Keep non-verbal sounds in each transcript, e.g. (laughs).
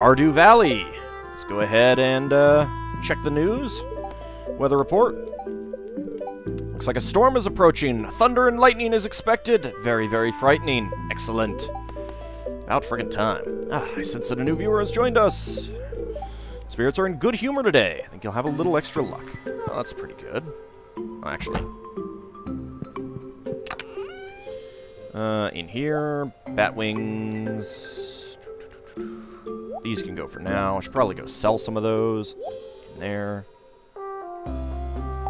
Ardu Valley. Let's go ahead and uh, check the news. Weather report. Looks like a storm is approaching. Thunder and lightning is expected. Very, very frightening. Excellent. About friggin' time. Ah, I sense that a new viewer has joined us. Spirits are in good humor today. I think you'll have a little extra luck. Oh, that's pretty good. Actually. Uh, in here, bat wings. These can go for now. I should probably go sell some of those. In there.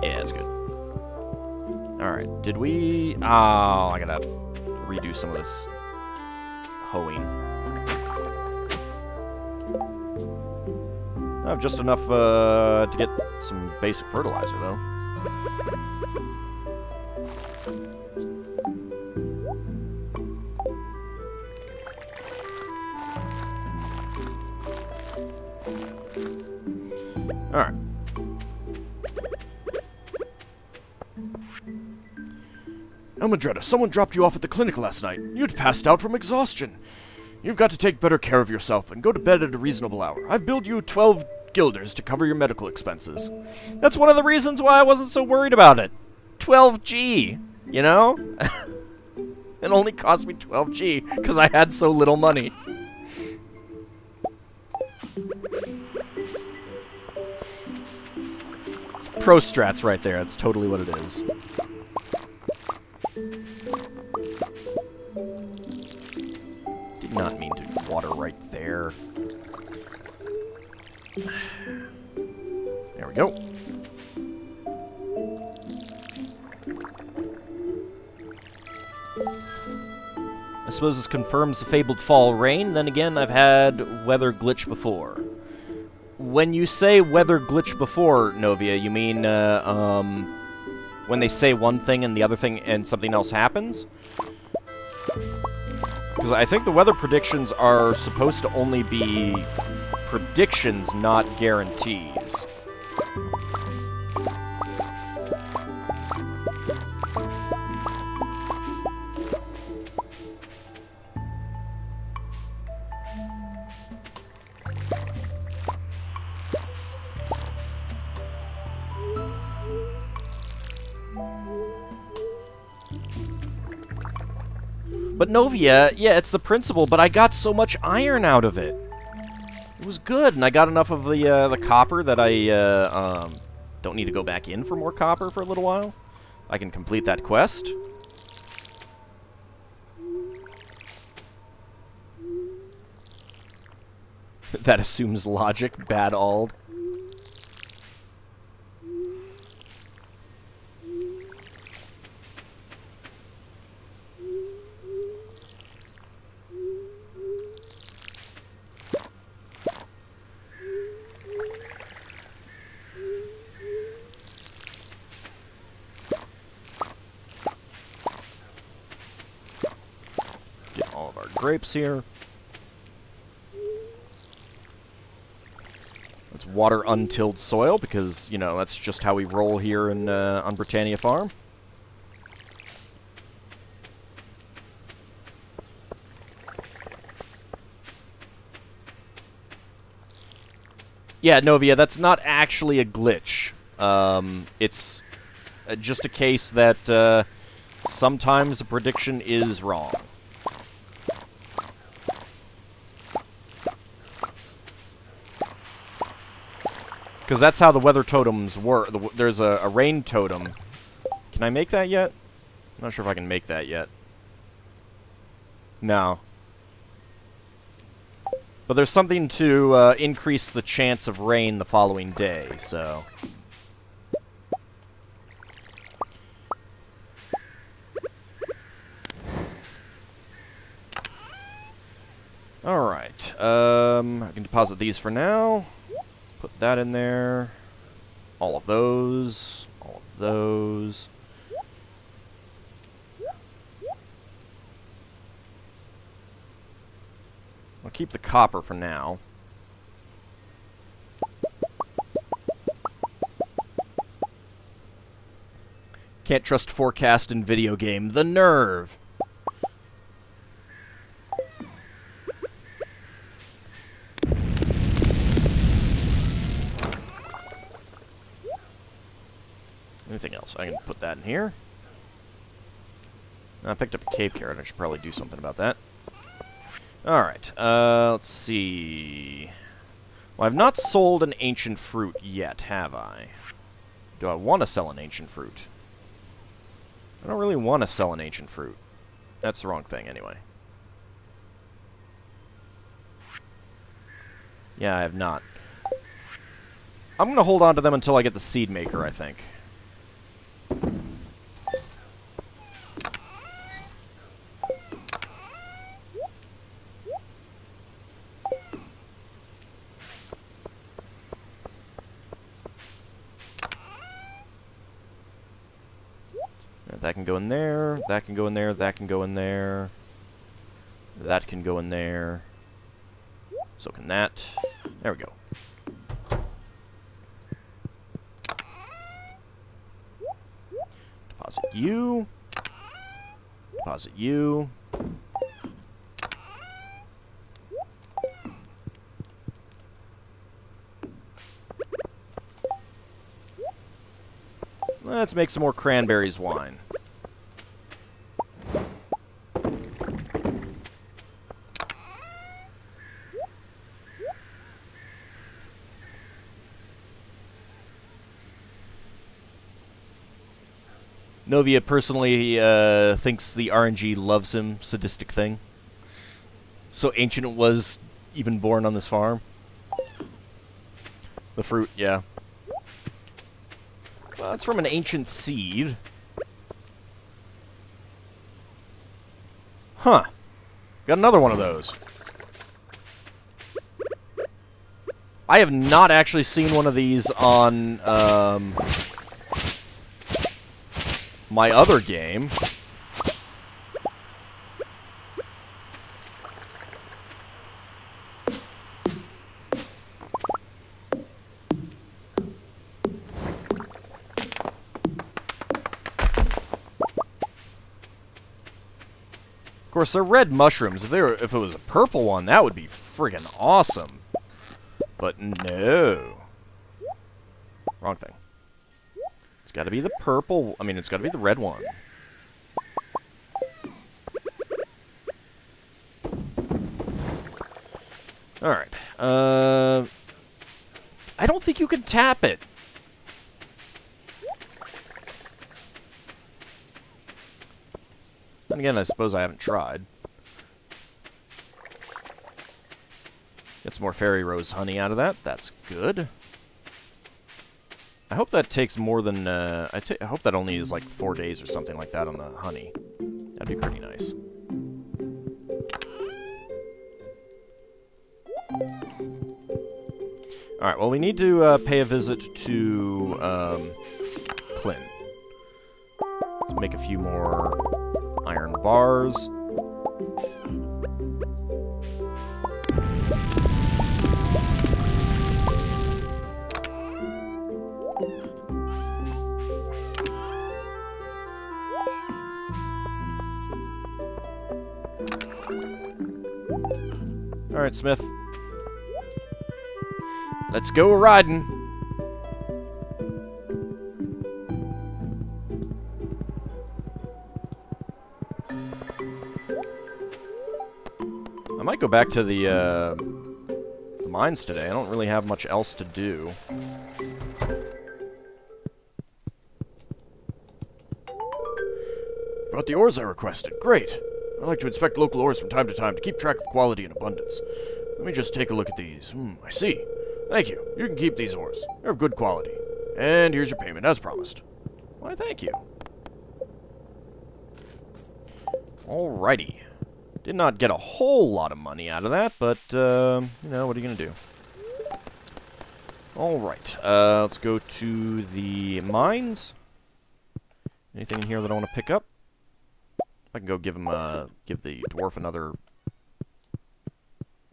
Yeah, that's good. Alright, did we... Oh, I gotta redo some of this hoeing. I have just enough uh, to get some basic fertilizer, though. Alright. Elmindreda, oh, someone dropped you off at the clinic last night. You'd passed out from exhaustion. You've got to take better care of yourself and go to bed at a reasonable hour. I've billed you 12 guilders to cover your medical expenses. That's one of the reasons why I wasn't so worried about it. 12G, you know? (laughs) it only cost me 12G because I had so little money. Pro strats right there. That's totally what it is. Did not mean to water right there. There we go. I suppose this confirms the fabled fall rain. Then again, I've had weather glitch before. When you say weather glitch before, Novia, you mean uh, um, when they say one thing and the other thing and something else happens? Because I think the weather predictions are supposed to only be predictions, not guarantees. But Novia, yeah, it's the principle, but I got so much iron out of it. It was good, and I got enough of the uh, the copper that I uh, um, don't need to go back in for more copper for a little while. I can complete that quest. (laughs) that assumes logic, bad Auld. Grapes here. Let's water untilled soil because, you know, that's just how we roll here in uh, on Britannia Farm. Yeah, Novia, that's not actually a glitch. Um, it's uh, just a case that uh, sometimes a prediction is wrong. Because that's how the weather totems work. The, there's a, a rain totem. Can I make that yet? I'm not sure if I can make that yet. No. But there's something to uh, increase the chance of rain the following day, so... Alright, um, I can deposit these for now. Put that in there. All of those. All of those. I'll keep the copper for now. Can't trust forecast in video game. The nerve! Anything else? I can put that in here. I picked up a cave carrot. I should probably do something about that. Alright, uh, let's see... Well, I've not sold an ancient fruit yet, have I? Do I want to sell an ancient fruit? I don't really want to sell an ancient fruit. That's the wrong thing, anyway. Yeah, I have not. I'm going to hold on to them until I get the seed maker, I think. That can go in there, that can go in there, that can go in there. That can go in there. So can that. There we go. Deposit you. Deposit you. Let's make some more cranberries wine. Novia personally uh, thinks the RNG loves him, sadistic thing. So Ancient it was even born on this farm. The fruit, yeah. Well, it's from an ancient seed. Huh. Got another one of those. I have not actually seen one of these on, um, my other game. Of course, they're red mushrooms. If they were, if it was a purple one, that would be friggin' awesome. But no. Wrong thing. It's got to be the purple. I mean, it's got to be the red one. Alright. Uh, I don't think you can tap it. Again, I suppose I haven't tried. Get some more fairy rose honey out of that. That's good. I hope that takes more than, uh, I, I hope that only is like four days or something like that on the honey. That'd be pretty nice. Alright, well we need to uh, pay a visit to um, Clint. Let's make a few more iron bars. Alright, Smith. Let's go riding. I might go back to the, uh, the mines today. I don't really have much else to do. Brought the ores I requested. Great. I like to inspect local ores from time to time to keep track of quality and abundance. Let me just take a look at these. Hmm, I see. Thank you. You can keep these ores. They're of good quality. And here's your payment, as promised. Why, thank you. Alrighty. Did not get a whole lot of money out of that, but, uh, you know, what are you going to do? Alright, uh, let's go to the mines. Anything in here that I want to pick up? I can go give him uh give the dwarf another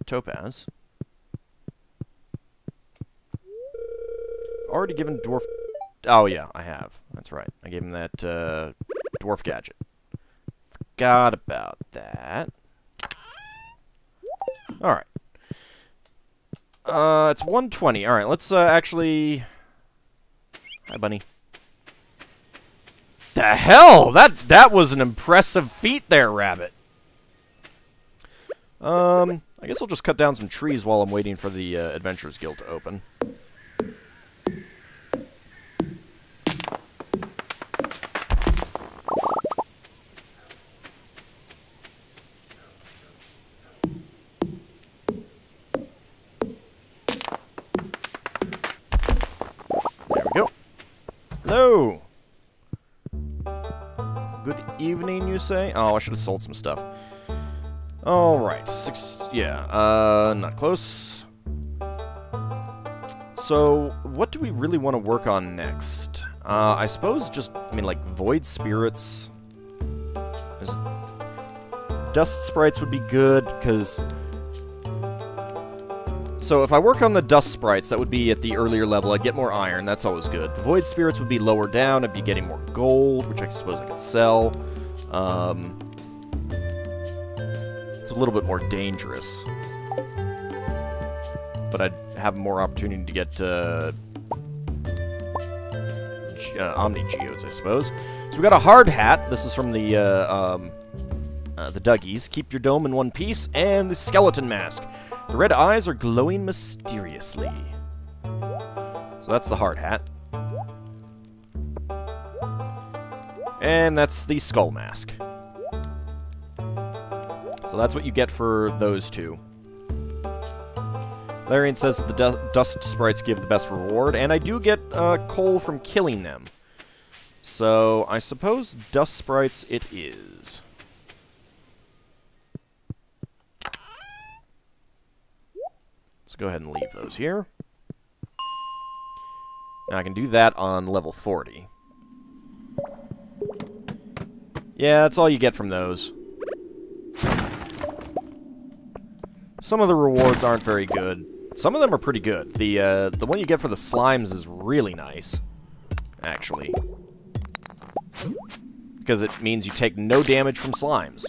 topaz. Already given dwarf. Oh yeah, I have. That's right. I gave him that uh, dwarf gadget. Forgot about that. All right. Uh, it's 120. All right, let's uh, actually. Hi, bunny. The hell? That that was an impressive feat there, Rabbit. Um, I guess I'll just cut down some trees while I'm waiting for the uh, Adventurers Guild to open. Say? Oh, I should have sold some stuff. Alright, six, yeah, uh, not close. So, what do we really want to work on next? Uh, I suppose just, I mean, like, Void Spirits. There's Dust Sprites would be good, because... So, if I work on the Dust Sprites, that would be at the earlier level, I'd get more iron, that's always good. The Void Spirits would be lower down, I'd be getting more gold, which I suppose I could sell. Um, it's a little bit more dangerous. But I'd have more opportunity to get uh, uh, Omni Geodes, I suppose. So we got a hard hat. This is from the uh, um, uh, the Duggies. Keep your dome in one piece, and the skeleton mask. The red eyes are glowing mysteriously. So that's the hard hat. And that's the skull mask. So that's what you get for those two. Larian says the du dust sprites give the best reward, and I do get uh, coal from killing them. So I suppose dust sprites it is. Let's go ahead and leave those here. Now I can do that on level 40. Yeah, that's all you get from those. Some of the rewards aren't very good. Some of them are pretty good. The uh, the one you get for the slimes is really nice, actually. Because it means you take no damage from slimes.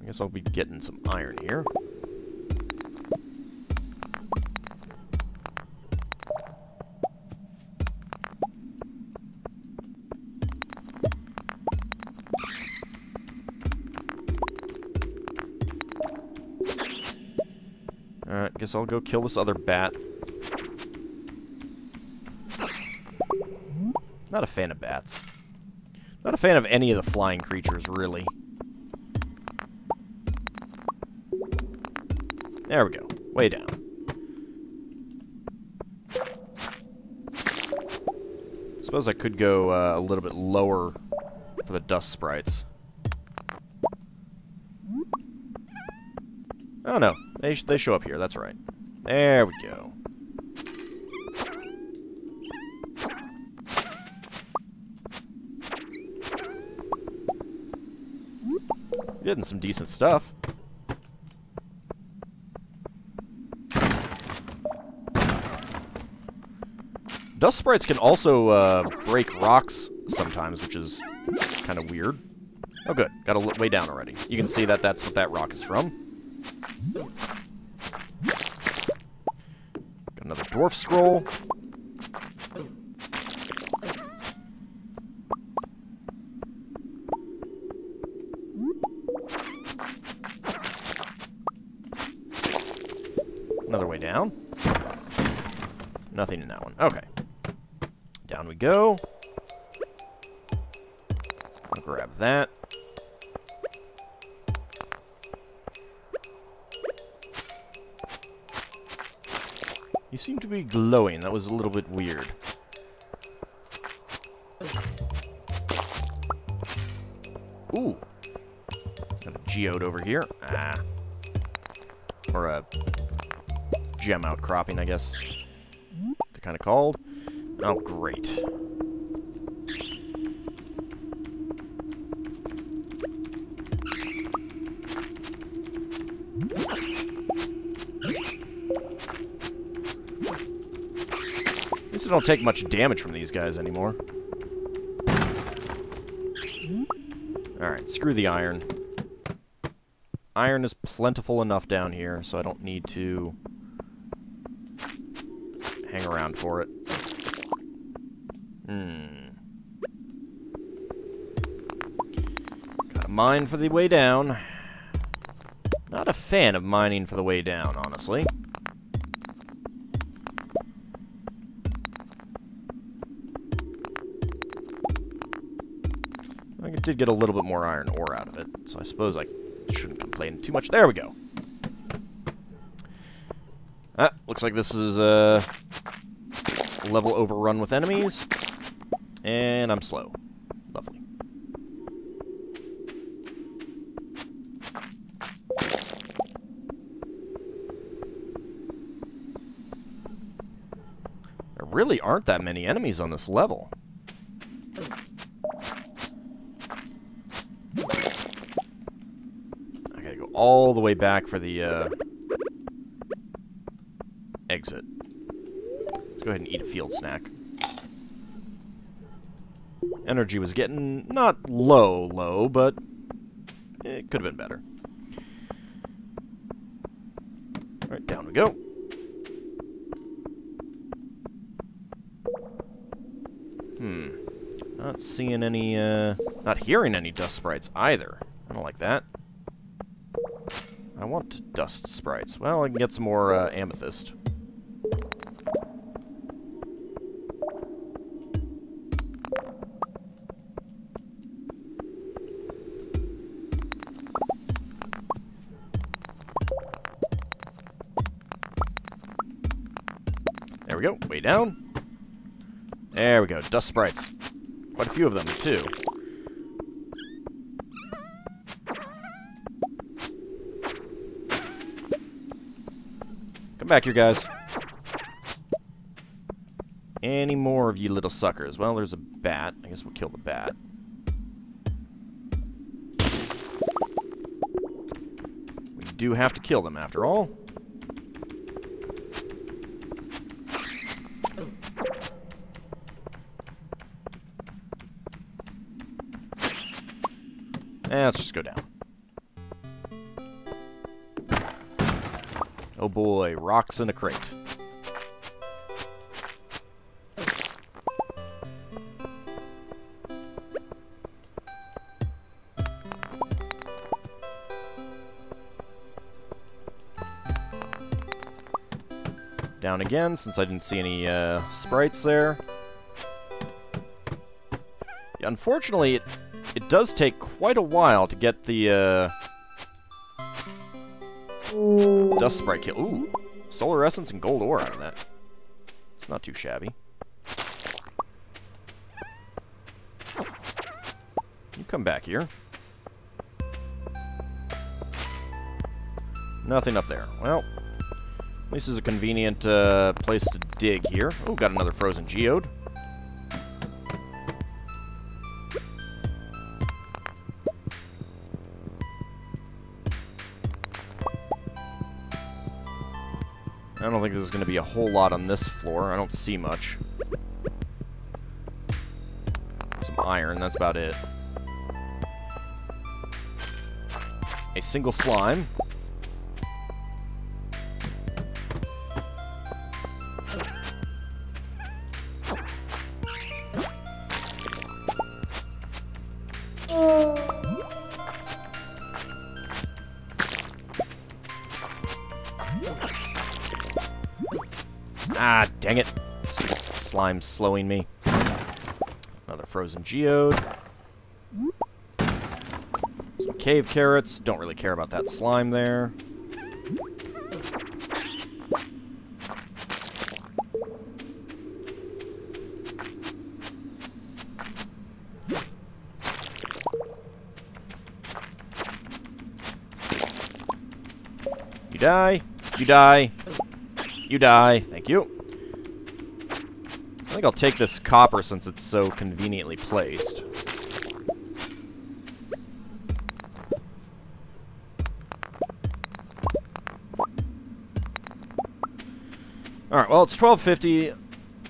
I guess I'll be getting some iron here. I'll go kill this other bat. Not a fan of bats. Not a fan of any of the flying creatures, really. There we go. Way down. Suppose I could go uh, a little bit lower for the dust sprites. Oh no, they, sh they show up here, that's right. There we go. Getting some decent stuff. Dust sprites can also uh, break rocks sometimes, which is kind of weird. Oh, good. Got a way down already. You can see that that's what that rock is from. Got another dwarf scroll. Another way down. Nothing in that one. Okay. Down we go. I'll grab that. Glowing. That was a little bit weird. Ooh. Got a geode over here. Ah. Or a gem outcropping, I guess. They're kind of called. Oh, great. I don't take much damage from these guys anymore. Alright, screw the iron. Iron is plentiful enough down here, so I don't need to hang around for it. Hmm. Got a mine for the way down. Not a fan of mining for the way down, honestly. Did get a little bit more iron ore out of it, so I suppose I shouldn't complain too much. There we go. Ah, looks like this is a level overrun with enemies. And I'm slow. Lovely. There really aren't that many enemies on this level. I gotta go all the way back for the, uh, exit. Let's go ahead and eat a field snack. Energy was getting not low, low, but it could have been better. Alright, down we go. Hmm. Not seeing any, uh... Not hearing any dust sprites either. I don't like that. Want dust sprites. Well, I can get some more uh, amethyst. There we go. Way down. There we go. Dust sprites. Quite a few of them, too. Come back here, guys. Any more of you little suckers? Well, there's a bat. I guess we'll kill the bat. We do have to kill them, after all. Eh, let's just go down. Oh boy, rocks in a crate. Down again, since I didn't see any uh, sprites there. Yeah, unfortunately, it, it does take quite a while to get the uh, dust sprite kill. Ooh, solar essence and gold ore out of that. It's not too shabby. You come back here. Nothing up there. Well, at least it's a convenient uh, place to dig here. Oh, got another frozen geode. There's going to be a whole lot on this floor. I don't see much. Some iron, that's about it. A single slime. Slowing me. Another frozen geode. Some cave carrots. Don't really care about that slime there. You die. You die. You die. Thank you. I think I'll take this copper since it's so conveniently placed. Alright, well, it's 1250.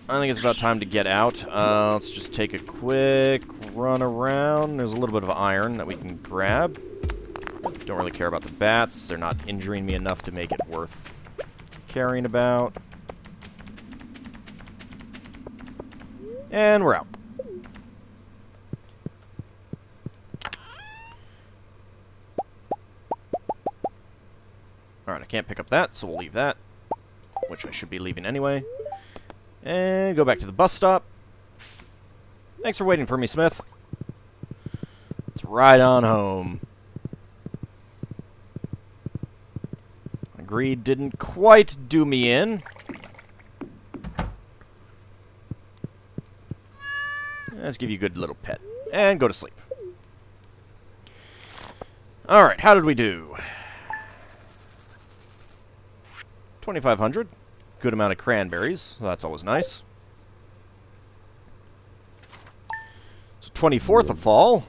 I think it's about time to get out. Uh, let's just take a quick run around. There's a little bit of iron that we can grab. Don't really care about the bats. They're not injuring me enough to make it worth caring about. And we're out. Alright, I can't pick up that, so we'll leave that. Which I should be leaving anyway. And go back to the bus stop. Thanks for waiting for me, Smith. Let's ride on home. Greed didn't quite do me in. Let's give you a good little pet. And go to sleep. Alright, how did we do? 2,500. Good amount of cranberries. That's always nice. It's 24th of fall.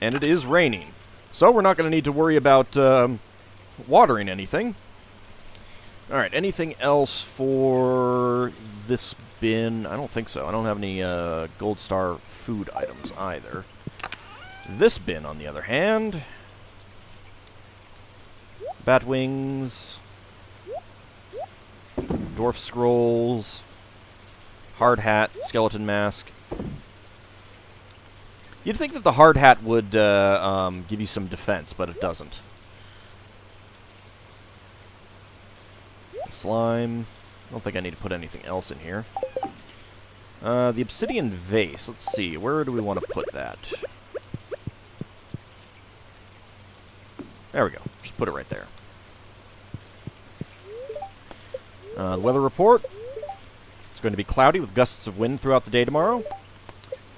And it is raining. So we're not going to need to worry about um, watering anything. Alright, anything else for this bin? I don't think so. I don't have any uh, Gold Star food items either. This bin, on the other hand... Bat wings... Dwarf scrolls... Hard hat, skeleton mask. You'd think that the hard hat would uh, um, give you some defense, but it doesn't. Slime. I don't think I need to put anything else in here. Uh, the obsidian vase. Let's see. Where do we want to put that? There we go. Just put it right there. Uh, the weather report. It's going to be cloudy with gusts of wind throughout the day tomorrow.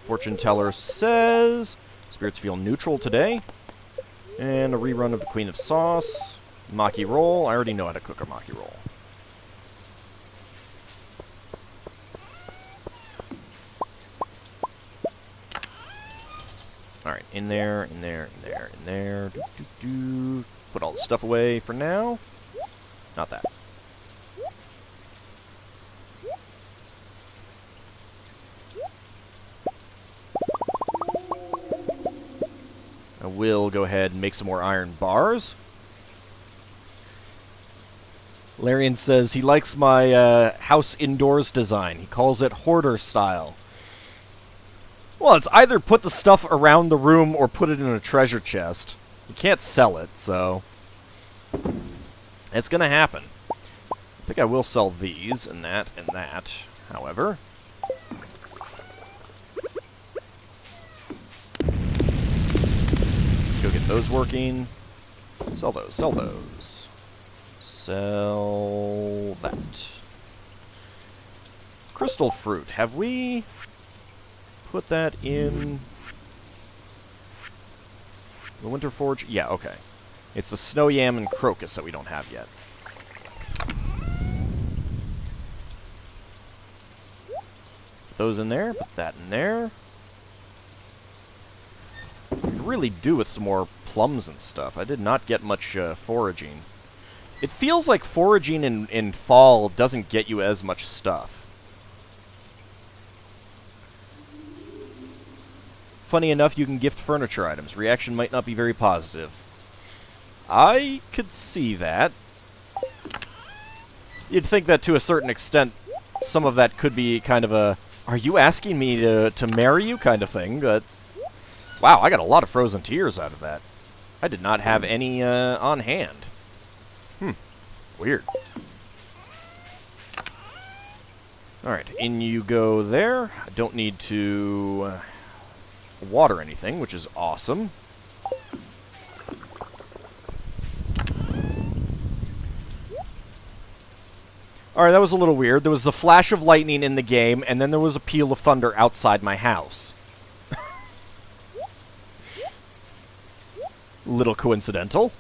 Fortune teller says spirits feel neutral today. And a rerun of the Queen of Sauce. Maki roll. I already know how to cook a maki roll. Alright, in there, in there, in there, in there. Doo. Put all the stuff away for now. Not that. I will go ahead and make some more iron bars. Larian says he likes my uh, house indoors design. He calls it hoarder style. Well, it's either put the stuff around the room or put it in a treasure chest. You can't sell it, so... It's gonna happen. I think I will sell these, and that, and that, however. Go get those working. Sell those, sell those. Sell that. Crystal fruit. Have we put that in the Winter Forage? Yeah, okay. It's the Snow Yam and Crocus that we don't have yet. Put those in there. Put that in there. Could really do with some more plums and stuff. I did not get much uh, foraging. It feels like foraging in, in fall doesn't get you as much stuff. Funny enough, you can gift furniture items. Reaction might not be very positive. I could see that. You'd think that to a certain extent, some of that could be kind of a, are you asking me to, to marry you kind of thing, but... Wow, I got a lot of frozen tears out of that. I did not have any uh, on hand. Hmm. Weird. Alright, in you go there. I don't need to... Uh, water anything, which is awesome. Alright, that was a little weird. There was a flash of lightning in the game, and then there was a peal of thunder outside my house. (laughs) little coincidental.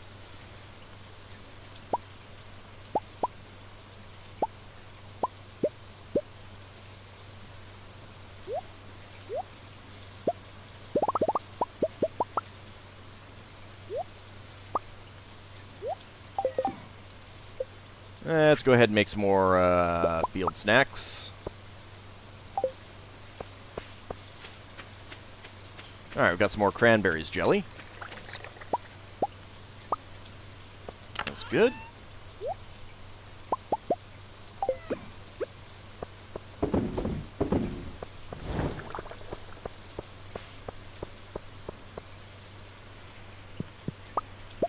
go ahead and make some more uh, field snacks. Alright, we've got some more cranberries jelly. That's good.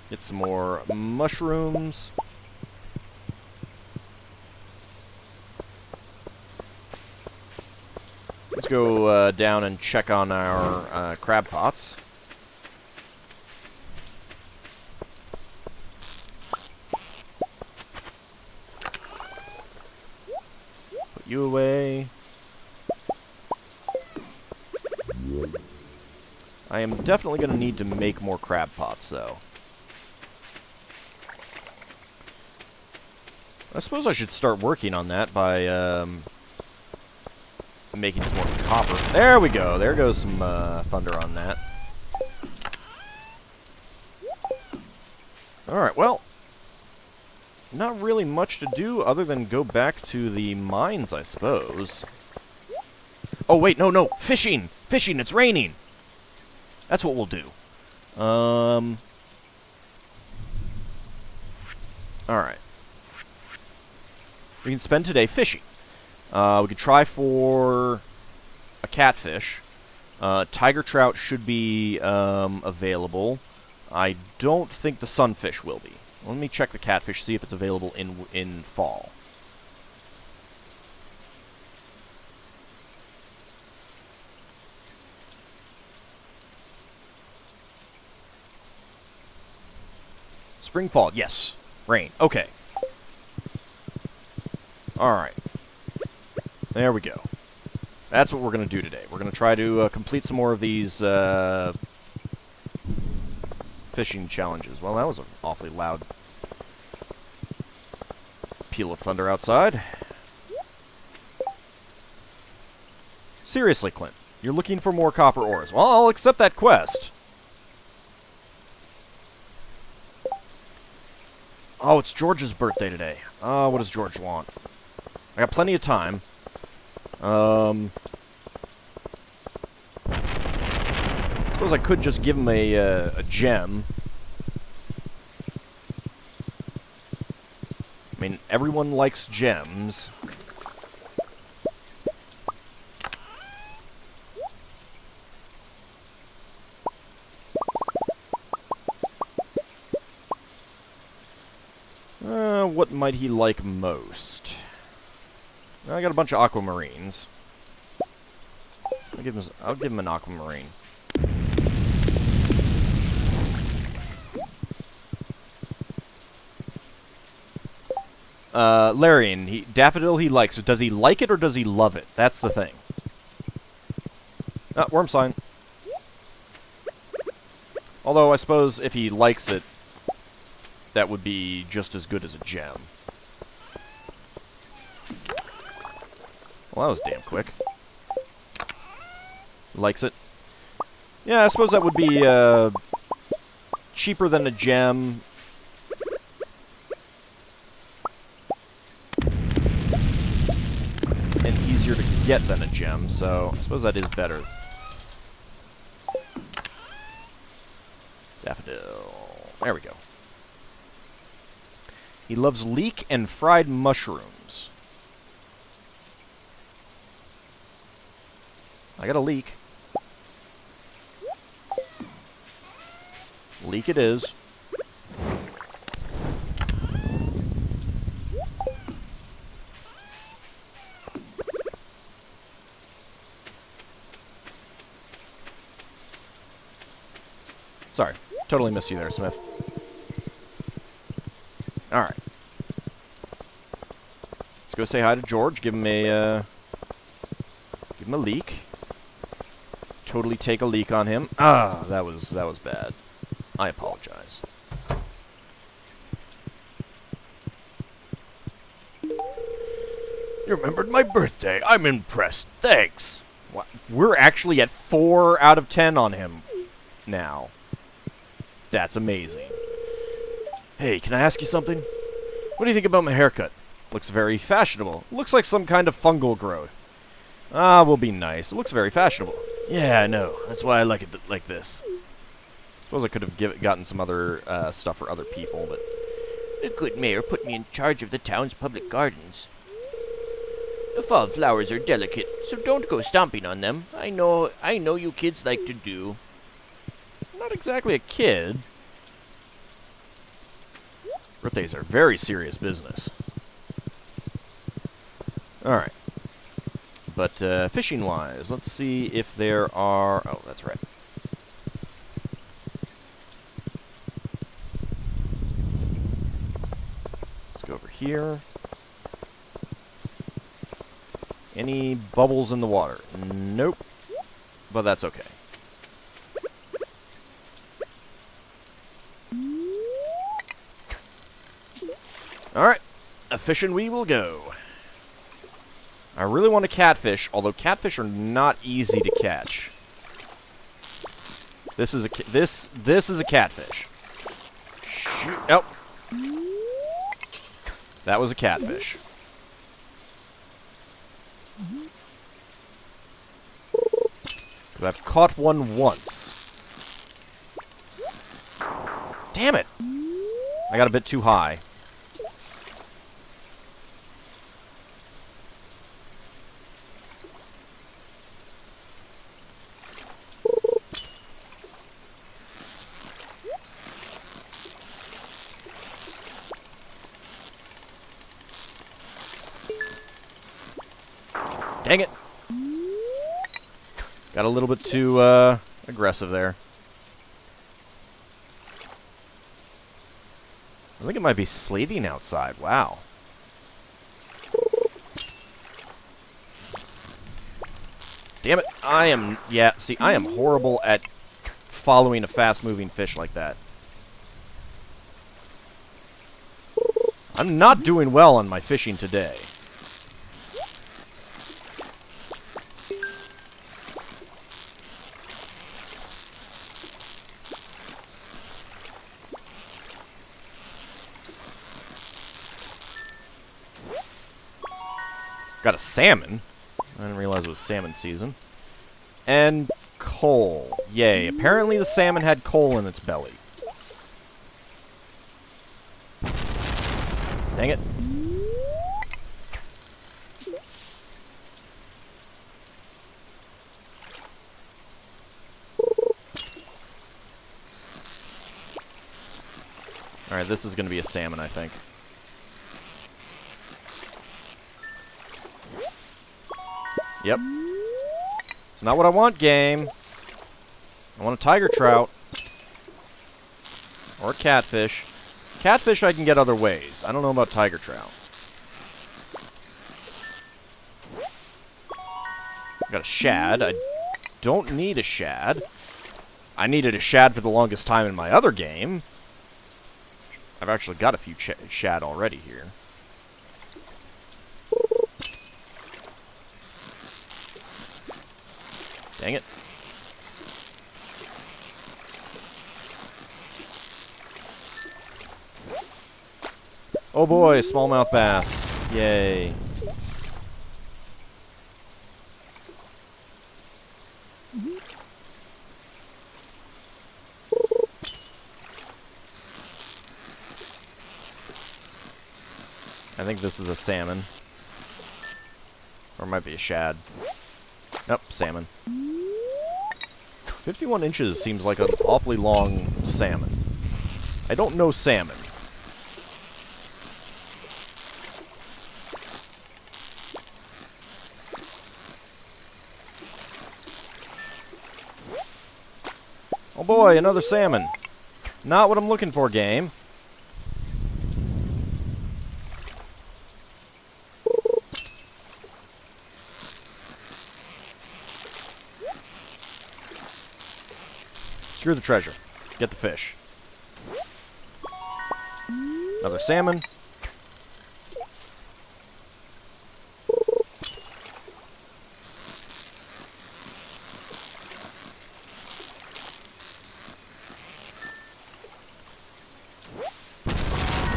Get some more mushrooms. Go uh, down and check on our uh, crab pots. Put you away. I am definitely going to need to make more crab pots, though. I suppose I should start working on that by um, making some more copper. There we go. There goes some uh, thunder on that. Alright, well, not really much to do other than go back to the mines, I suppose. Oh, wait, no, no, fishing! Fishing, it's raining! That's what we'll do. Um... Alright. We can spend today fishing. Uh, we could try for a catfish. Uh, tiger trout should be um, available. I don't think the sunfish will be. Let me check the catfish, see if it's available in in fall. Spring, fall, yes. Rain, okay. Alright. There we go. That's what we're going to do today. We're going to try to uh, complete some more of these uh, fishing challenges. Well, that was an awfully loud peal of thunder outside. Seriously, Clint, you're looking for more copper ores. Well, I'll accept that quest. Oh, it's George's birthday today. Oh, what does George want? I got plenty of time. Um, suppose I could just give him a, uh, a gem. I mean, everyone likes gems. Uh, what might he like most? I got a bunch of aquamarines. I'll give him, I'll give him an aquamarine. Uh, Larian, he, Daffodil he likes. It. Does he like it or does he love it? That's the thing. Ah, worm sign. Although, I suppose if he likes it, that would be just as good as a gem. Well, that was damn quick. Likes it. Yeah, I suppose that would be, uh, cheaper than a gem. And easier to get than a gem, so I suppose that is better. Daffodil. There we go. He loves leek and fried mushrooms. I got a leak. Leak it is. Sorry. Totally missed you there, Smith. Alright. Let's go say hi to George. Give him a, uh, Give him a leek totally take a leak on him. Ah, that was that was bad. I apologize. You remembered my birthday. I'm impressed. Thanks. What? We're actually at 4 out of 10 on him now. That's amazing. Hey, can I ask you something? What do you think about my haircut? Looks very fashionable. Looks like some kind of fungal growth. Ah, we'll be nice. It looks very fashionable. Yeah, I know. That's why I like it th like this. Suppose I could have give, gotten some other uh, stuff for other people, but... The good mayor put me in charge of the town's public gardens. The fall flowers are delicate, so don't go stomping on them. I know, I know you kids like to do. Not exactly a kid. Birthdays are very serious business. Alright. But uh, fishing-wise, let's see if there are... Oh, that's right. Let's go over here. Any bubbles in the water? Nope. But that's okay. Alright. A fishing we will go. I really want a catfish, although catfish are not easy to catch. This is a this this is a catfish. Shoot! Oh, that was a catfish. I've caught one once. Damn it! I got a bit too high. Dang it. Got a little bit too uh, aggressive there. I think it might be sleeting outside. Wow. Damn it. I am... Yeah, see, I am horrible at following a fast-moving fish like that. I'm not doing well on my fishing today. Got a salmon. I didn't realize it was salmon season. And coal. Yay. Apparently the salmon had coal in its belly. Dang it. Alright, this is going to be a salmon, I think. Yep. It's not what I want, game. I want a tiger trout. Or a catfish. Catfish I can get other ways. I don't know about tiger trout. Got a shad. I don't need a shad. I needed a shad for the longest time in my other game. I've actually got a few shad already here. Dang it. Oh boy, smallmouth bass. Yay. I think this is a salmon. Or it might be a shad. Nope, salmon. 51 inches seems like an awfully long salmon. I don't know salmon. Oh boy, another salmon. Not what I'm looking for, game. Screw the treasure. Get the fish. Another salmon.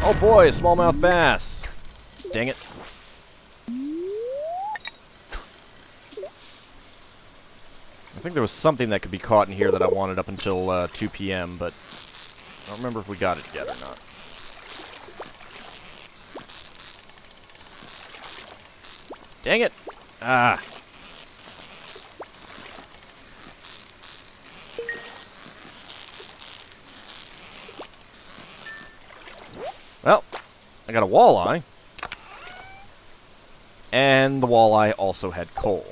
Oh boy, smallmouth bass. Dang it. Think there was something that could be caught in here that I wanted up until uh, 2 p.m., but I don't remember if we got it yet or not. Dang it! Ah. Well, I got a walleye. And the walleye also had coal.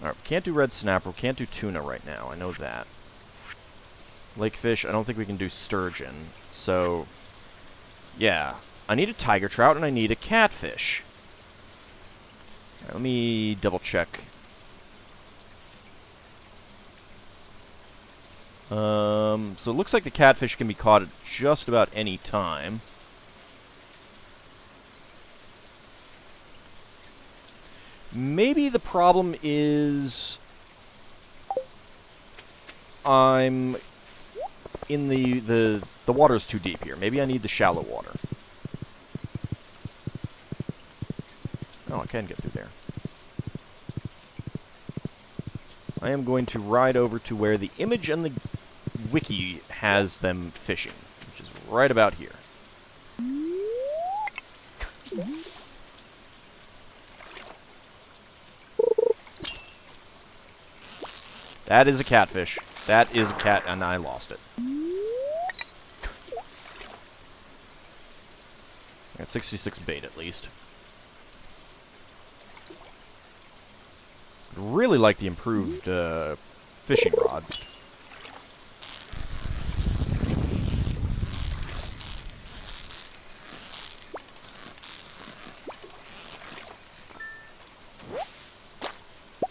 Alright, we can't do red snapper, can't do tuna right now, I know that. Lakefish, I don't think we can do sturgeon, so... Yeah, I need a tiger trout and I need a catfish. Right, let me double check. Um, so it looks like the catfish can be caught at just about any time. Maybe the problem is I'm in the the the water's too deep here. Maybe I need the shallow water. Oh, I can get through there. I am going to ride over to where the image and the wiki has them fishing, which is right about here. That is a catfish. That is a cat, and I lost it. Got 66 bait at least. Really like the improved uh, fishing rod.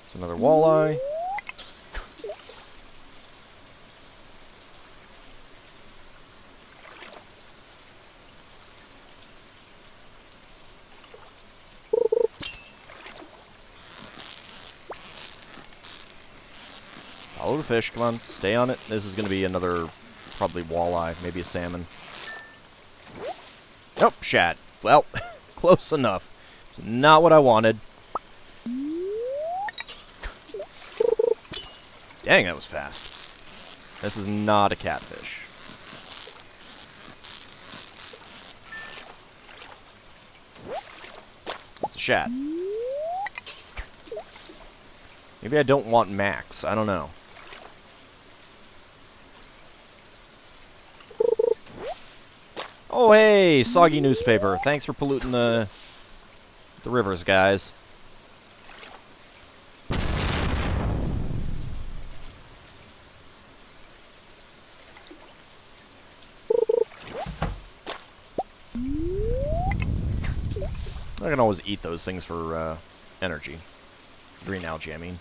It's another walleye. Follow the fish. Come on. Stay on it. This is going to be another, probably walleye. Maybe a salmon. Nope, shad. Well, (laughs) close enough. It's not what I wanted. Dang, that was fast. This is not a catfish. It's a shad. Maybe I don't want max. I don't know. Oh, hey, soggy newspaper. Thanks for polluting the the rivers, guys. I can always eat those things for uh, energy. Green algae, I mean.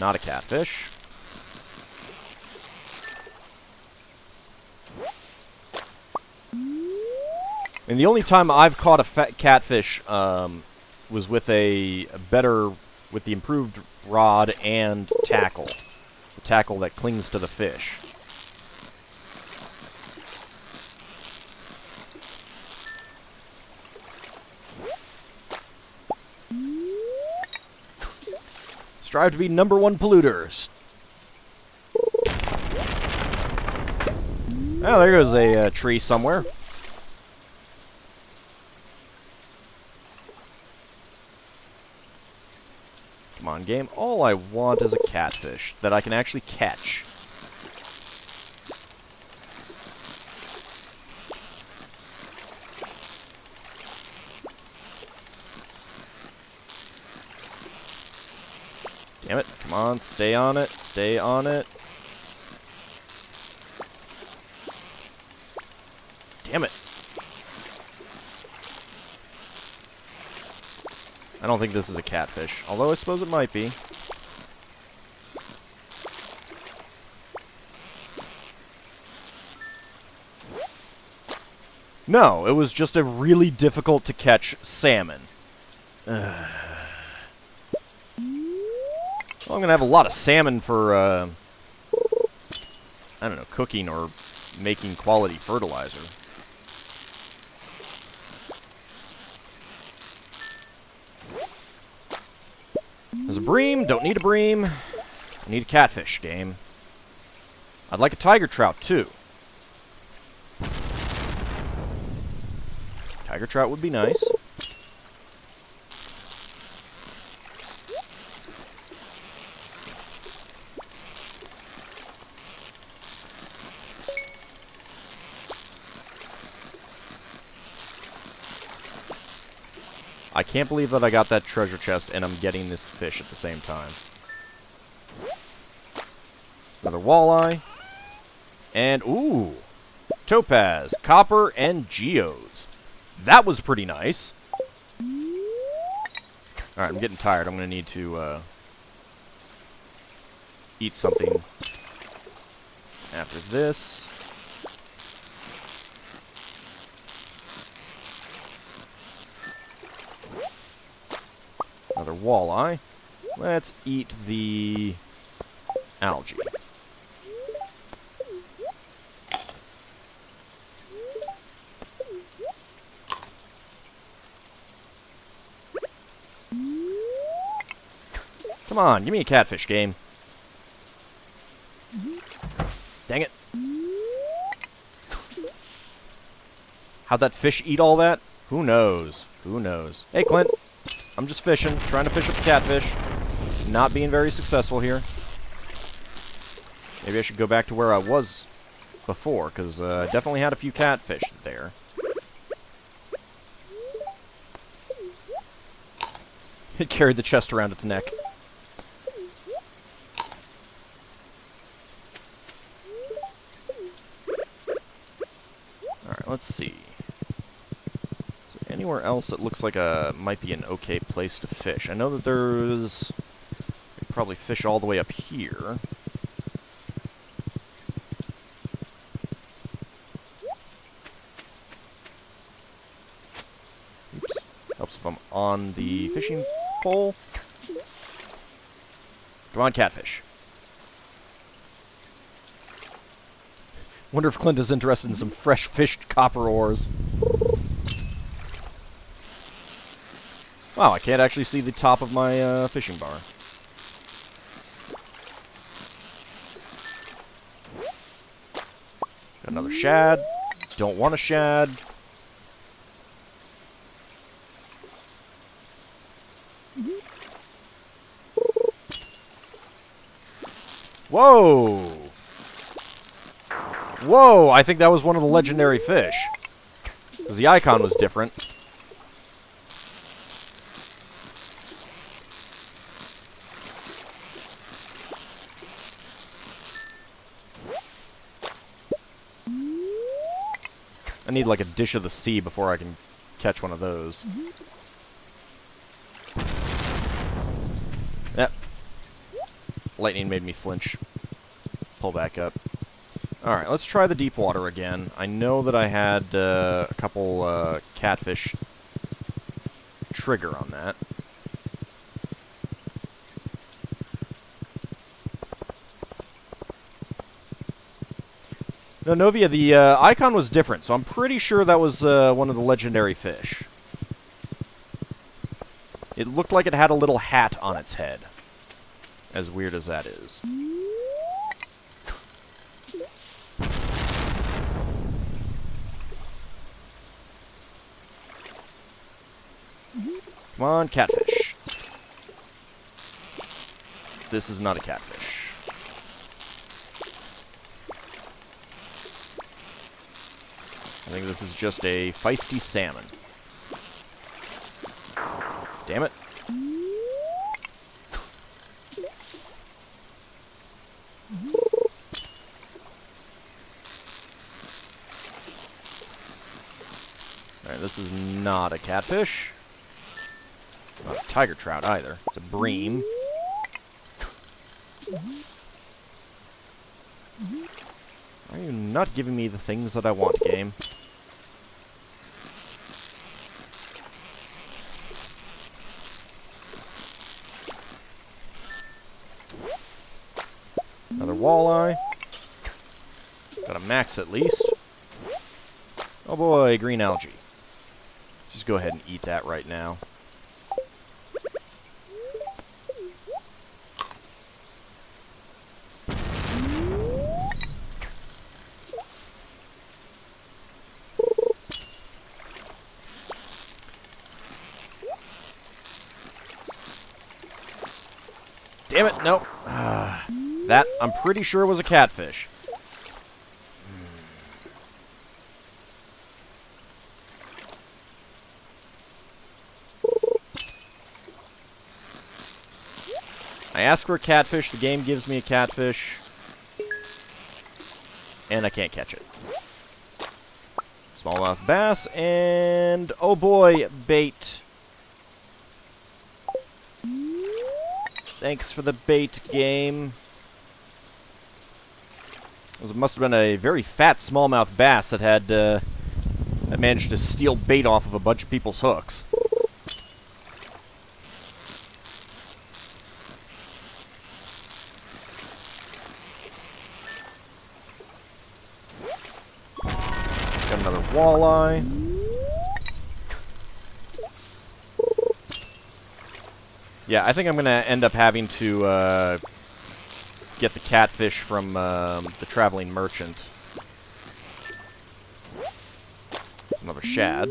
Not a catfish. And the only time I've caught a fat catfish um, was with a, better, with the improved rod and tackle. The tackle that clings to the fish. Strive to be number one polluters. Oh, there goes a uh, tree somewhere. Come on, game. All I want is a catfish that I can actually catch. Damn it. Come on, stay on it. Stay on it. I don't think this is a catfish, although I suppose it might be. No, it was just a really difficult to catch salmon. (sighs) Well, I'm gonna have a lot of salmon for, uh, I don't know, cooking or making quality fertilizer. There's a bream, don't need a bream. I need a catfish game. I'd like a tiger trout, too. Tiger trout would be nice. I can't believe that I got that treasure chest and I'm getting this fish at the same time. Another walleye. And, ooh, topaz, copper, and geodes. That was pretty nice. Alright, I'm getting tired. I'm going to need to uh, eat something after this. Another walleye. Let's eat the algae. Come on, give me a catfish game. Dang it. How'd that fish eat all that? Who knows? Who knows? Hey, Clint. I'm just fishing, trying to fish up catfish. Not being very successful here. Maybe I should go back to where I was before, because uh, I definitely had a few catfish there. (laughs) It carried the chest around its neck. Alright, let's see. Anywhere else that looks like a might be an okay place to fish? I know that there's probably fish all the way up here. Oops. Helps if I'm on the fishing pole. Come on, catfish. (laughs) Wonder if Clint is interested in some fresh fished copper ores. Wow, I can't actually see the top of my uh, fishing bar. Got another shad. Don't want a shad. Whoa! Whoa, I think that was one of the legendary fish. Because the icon was different. I need like a dish of the sea before I can catch one of those. Yep. Lightning made me flinch. Pull back up. Alright, let's try the deep water again. I know that I had uh, a couple uh, catfish trigger on that. No, Novia, the uh, icon was different, so I'm pretty sure that was uh, one of the legendary fish. It looked like it had a little hat on its head. As weird as that is. Come on, catfish. This is not a catfish. I think this is just a feisty salmon. Damn it. Alright, this is not a catfish. Not a tiger trout either. It's a bream. Are you not giving me the things that I want, game? Walleye. Got a max at least. Oh boy, green algae. Just go ahead and eat that right now. I'm pretty sure it was a catfish. I ask for a catfish, the game gives me a catfish, and I can't catch it. Smallmouth bass, and oh boy, bait. Thanks for the bait game. It must have been a very fat smallmouth bass that had uh, that managed to steal bait off of a bunch of people's hooks. Got another walleye. Yeah, I think I'm going to end up having to uh, get the catfish from um, the traveling merchant. Another shad.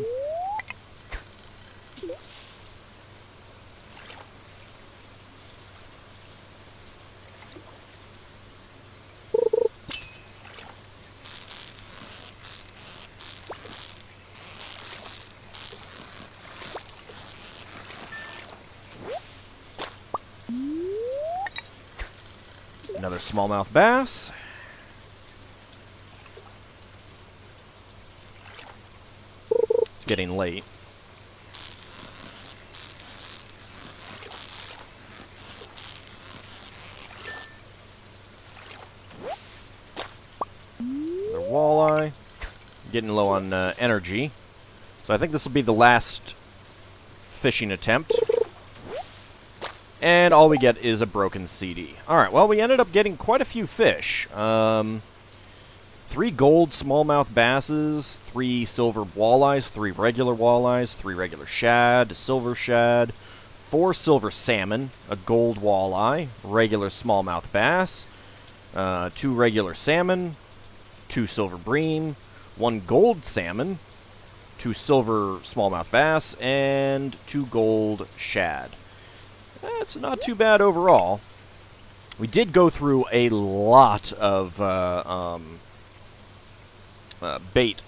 Another smallmouth bass. It's getting late. Another walleye. Getting low on uh, energy. So I think this will be the last fishing attempt. And all we get is a broken CD. Alright, well, we ended up getting quite a few fish. Um, three gold smallmouth basses, three silver walleyes, three regular walleyes, three regular shad, a silver shad, four silver salmon, a gold walleye, regular smallmouth bass, uh, two regular salmon, two silver bream, one gold salmon, two silver smallmouth bass, and two gold shad. That's not too bad overall. We did go through a lot of uh, um, uh, bait,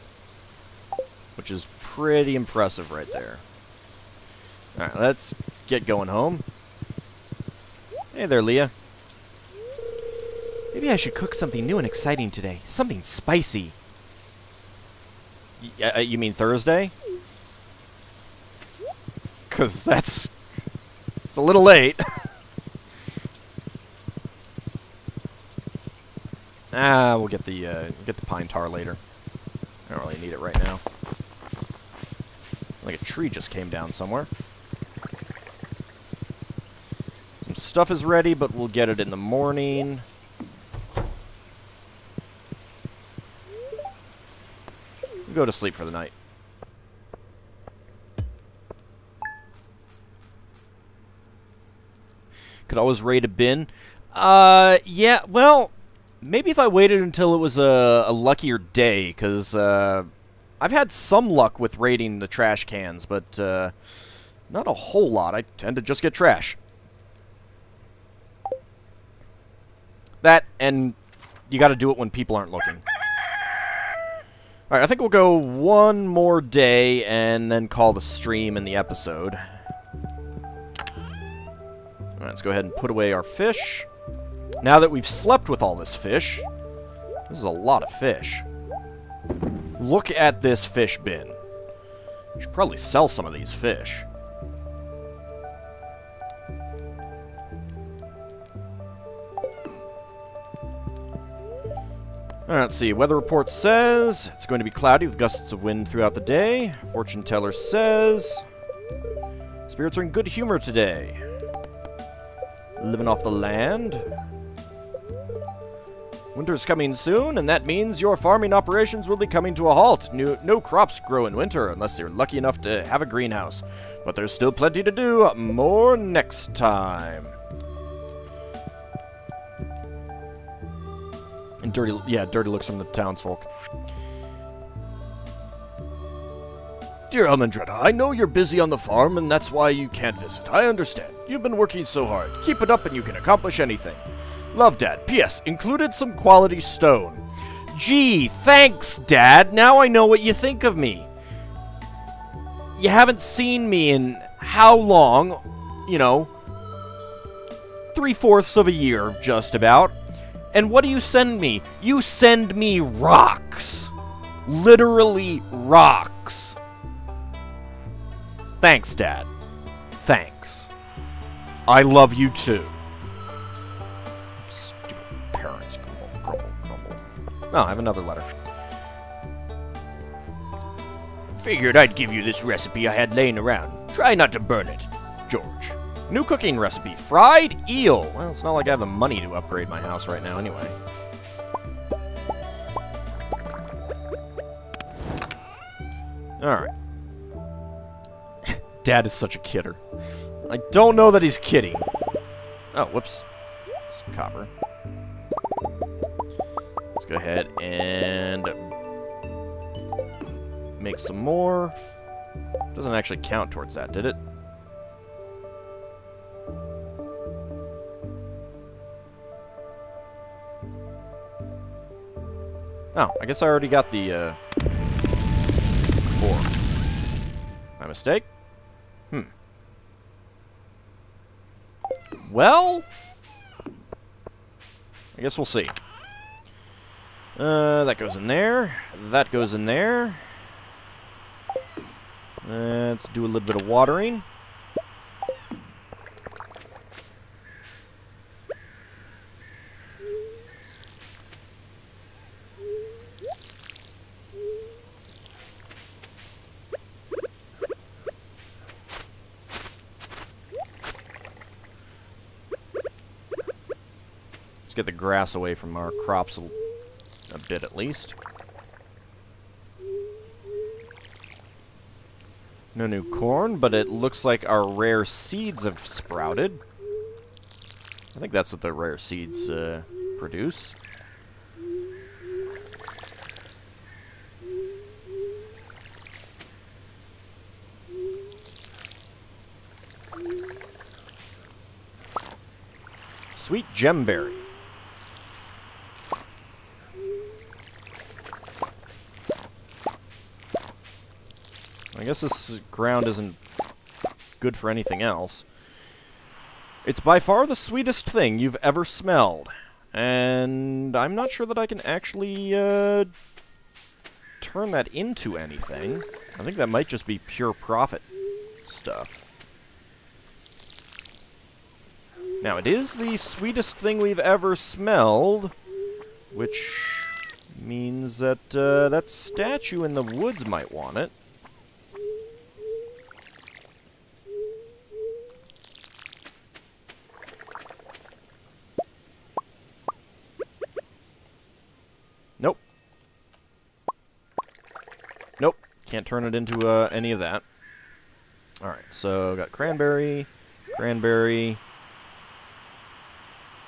which is pretty impressive right there. Alright, let's get going home. Hey there, Leah. Maybe I should cook something new and exciting today. Something spicy. Y uh, you mean Thursday? Because that's it's a little late. (laughs) ah, we'll get the uh, get the pine tar later. I don't really need it right now. Like a tree just came down somewhere. Some stuff is ready, but we'll get it in the morning. We'll go to sleep for the night. Could always raid a bin. Uh, yeah, well, maybe if I waited until it was a, a luckier day, because uh, I've had some luck with raiding the trash cans, but uh, not a whole lot. I tend to just get trash. That, and you got to do it when people aren't looking. Alright, I think we'll go one more day and then call the stream and the episode. Let's go ahead and put away our fish. Now that we've slept with all this fish, this is a lot of fish. Look at this fish bin. We should probably sell some of these fish. Alright, let's see. Weather report says it's going to be cloudy with gusts of wind throughout the day. Fortune teller says spirits are in good humor today living off the land. Winter's coming soon, and that means your farming operations will be coming to a halt. No, no crops grow in winter unless you're lucky enough to have a greenhouse. But there's still plenty to do. More next time. And dirty, yeah, dirty looks from the townsfolk. Dear Elmindreda, I know you're busy on the farm and that's why you can't visit. I understand. You've been working so hard. Keep it up and you can accomplish anything. Love, Dad. P.S. Included some quality stone. Gee, thanks, Dad. Now I know what you think of me. You haven't seen me in how long? You know, three-fourths of a year, just about. And what do you send me? You send me rocks. Literally rocks. Thanks, Dad. Thanks. I love you too. Stupid parents. Grumble, grumble, grumble. Oh, I have another letter. Figured I'd give you this recipe I had laying around. Try not to burn it, George. New cooking recipe fried eel. Well, it's not like I have the money to upgrade my house right now, anyway. Alright. (laughs) Dad is such a kidder. I don't know that he's kidding. Oh, whoops. Some copper. Let's go ahead and make some more. Doesn't actually count towards that, did it? Oh, I guess I already got the, uh, four. My mistake? Well... I guess we'll see. Uh, that goes in there. That goes in there. Let's do a little bit of watering. Grass away from our crops a, bit at least. No new corn, but it looks like our rare seeds have sprouted. I think that's what the rare seeds uh, produce. Sweet Gem Berry. Guess this ground isn't good for anything else. It's by far the sweetest thing you've ever smelled. And I'm not sure that I can actually uh, turn that into anything. I think that might just be pure profit stuff. Now, it is the sweetest thing we've ever smelled, which means that uh, that statue in the woods might want it. Nope. Nope. Turn it into uh, any of that. Alright, so got cranberry, cranberry.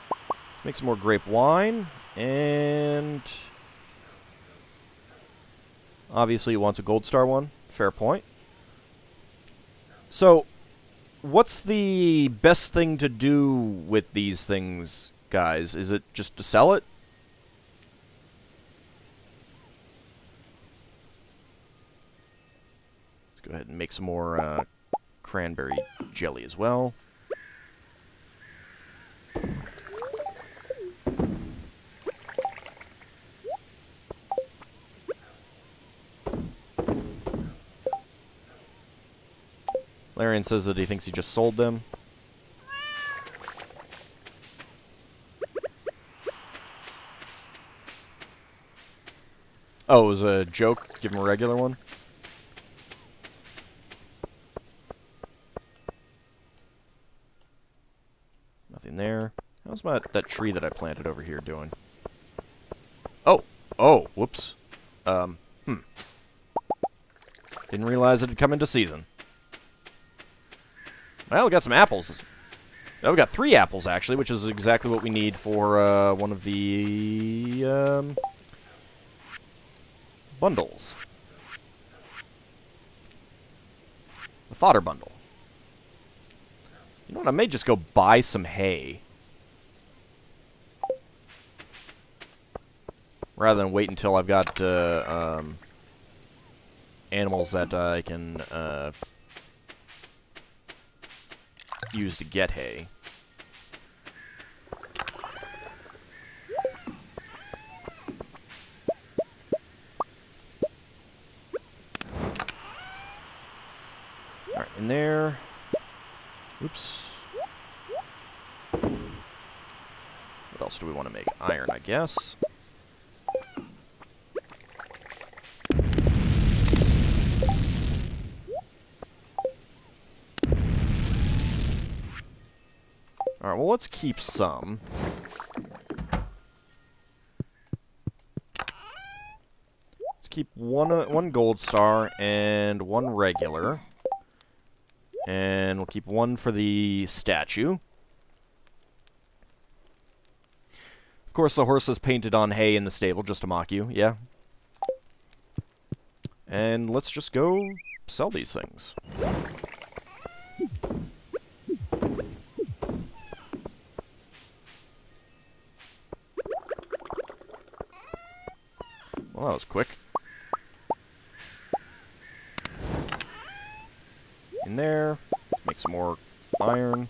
Let's make some more grape wine, and... Obviously, it wants a gold star one. Fair point. So, what's the best thing to do with these things, guys? Is it just to sell it? Go ahead and make some more uh, cranberry jelly as well. Larian says that he thinks he just sold them. Oh, it was a joke? Give him a regular one? Nothing there. How's my that tree that I planted over here doing? Oh! Oh! Whoops. Um, hmm. Didn't realize it had come into season. Well, we got some apples. Oh, we got three apples, actually, which is exactly what we need for uh, one of the um, bundles. The fodder bundle. You know what? I may just go buy some hay. rather than wait until I've got uh, um, animals that I can uh, use to get hay. All right, in there. Oops. What else do we want to make? Iron, I guess. Keep some. Let's keep one, uh, one gold star and one regular. And we'll keep one for the statue. Of course, the horse is painted on hay in the stable just to mock you, yeah. And let's just go sell these things. Well, that was quick. In there. Make some more iron.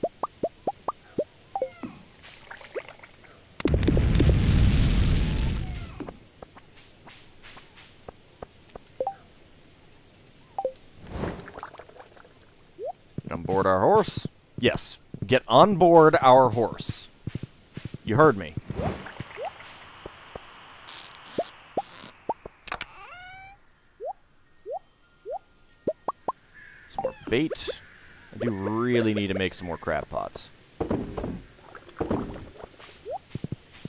Get on board our horse. Yes, get on board our horse. You heard me. Bait. I do really need to make some more crab pots.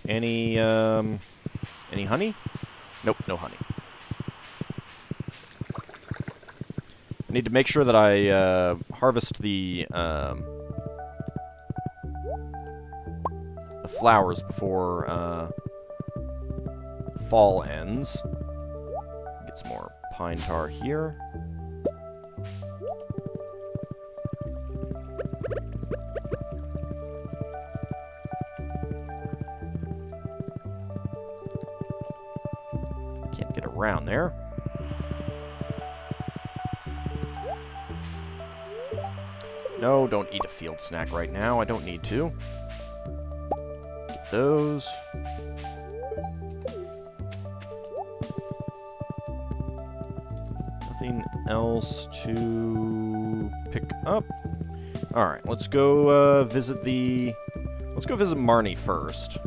Any, um, any honey? Nope, no honey. I need to make sure that I, uh, harvest the, um, the flowers before, uh, fall ends. Get some more pine tar here. Eat a field snack right now. I don't need to. Get those. Nothing else to pick up. Alright, let's go uh, visit the... Let's go visit Marnie first.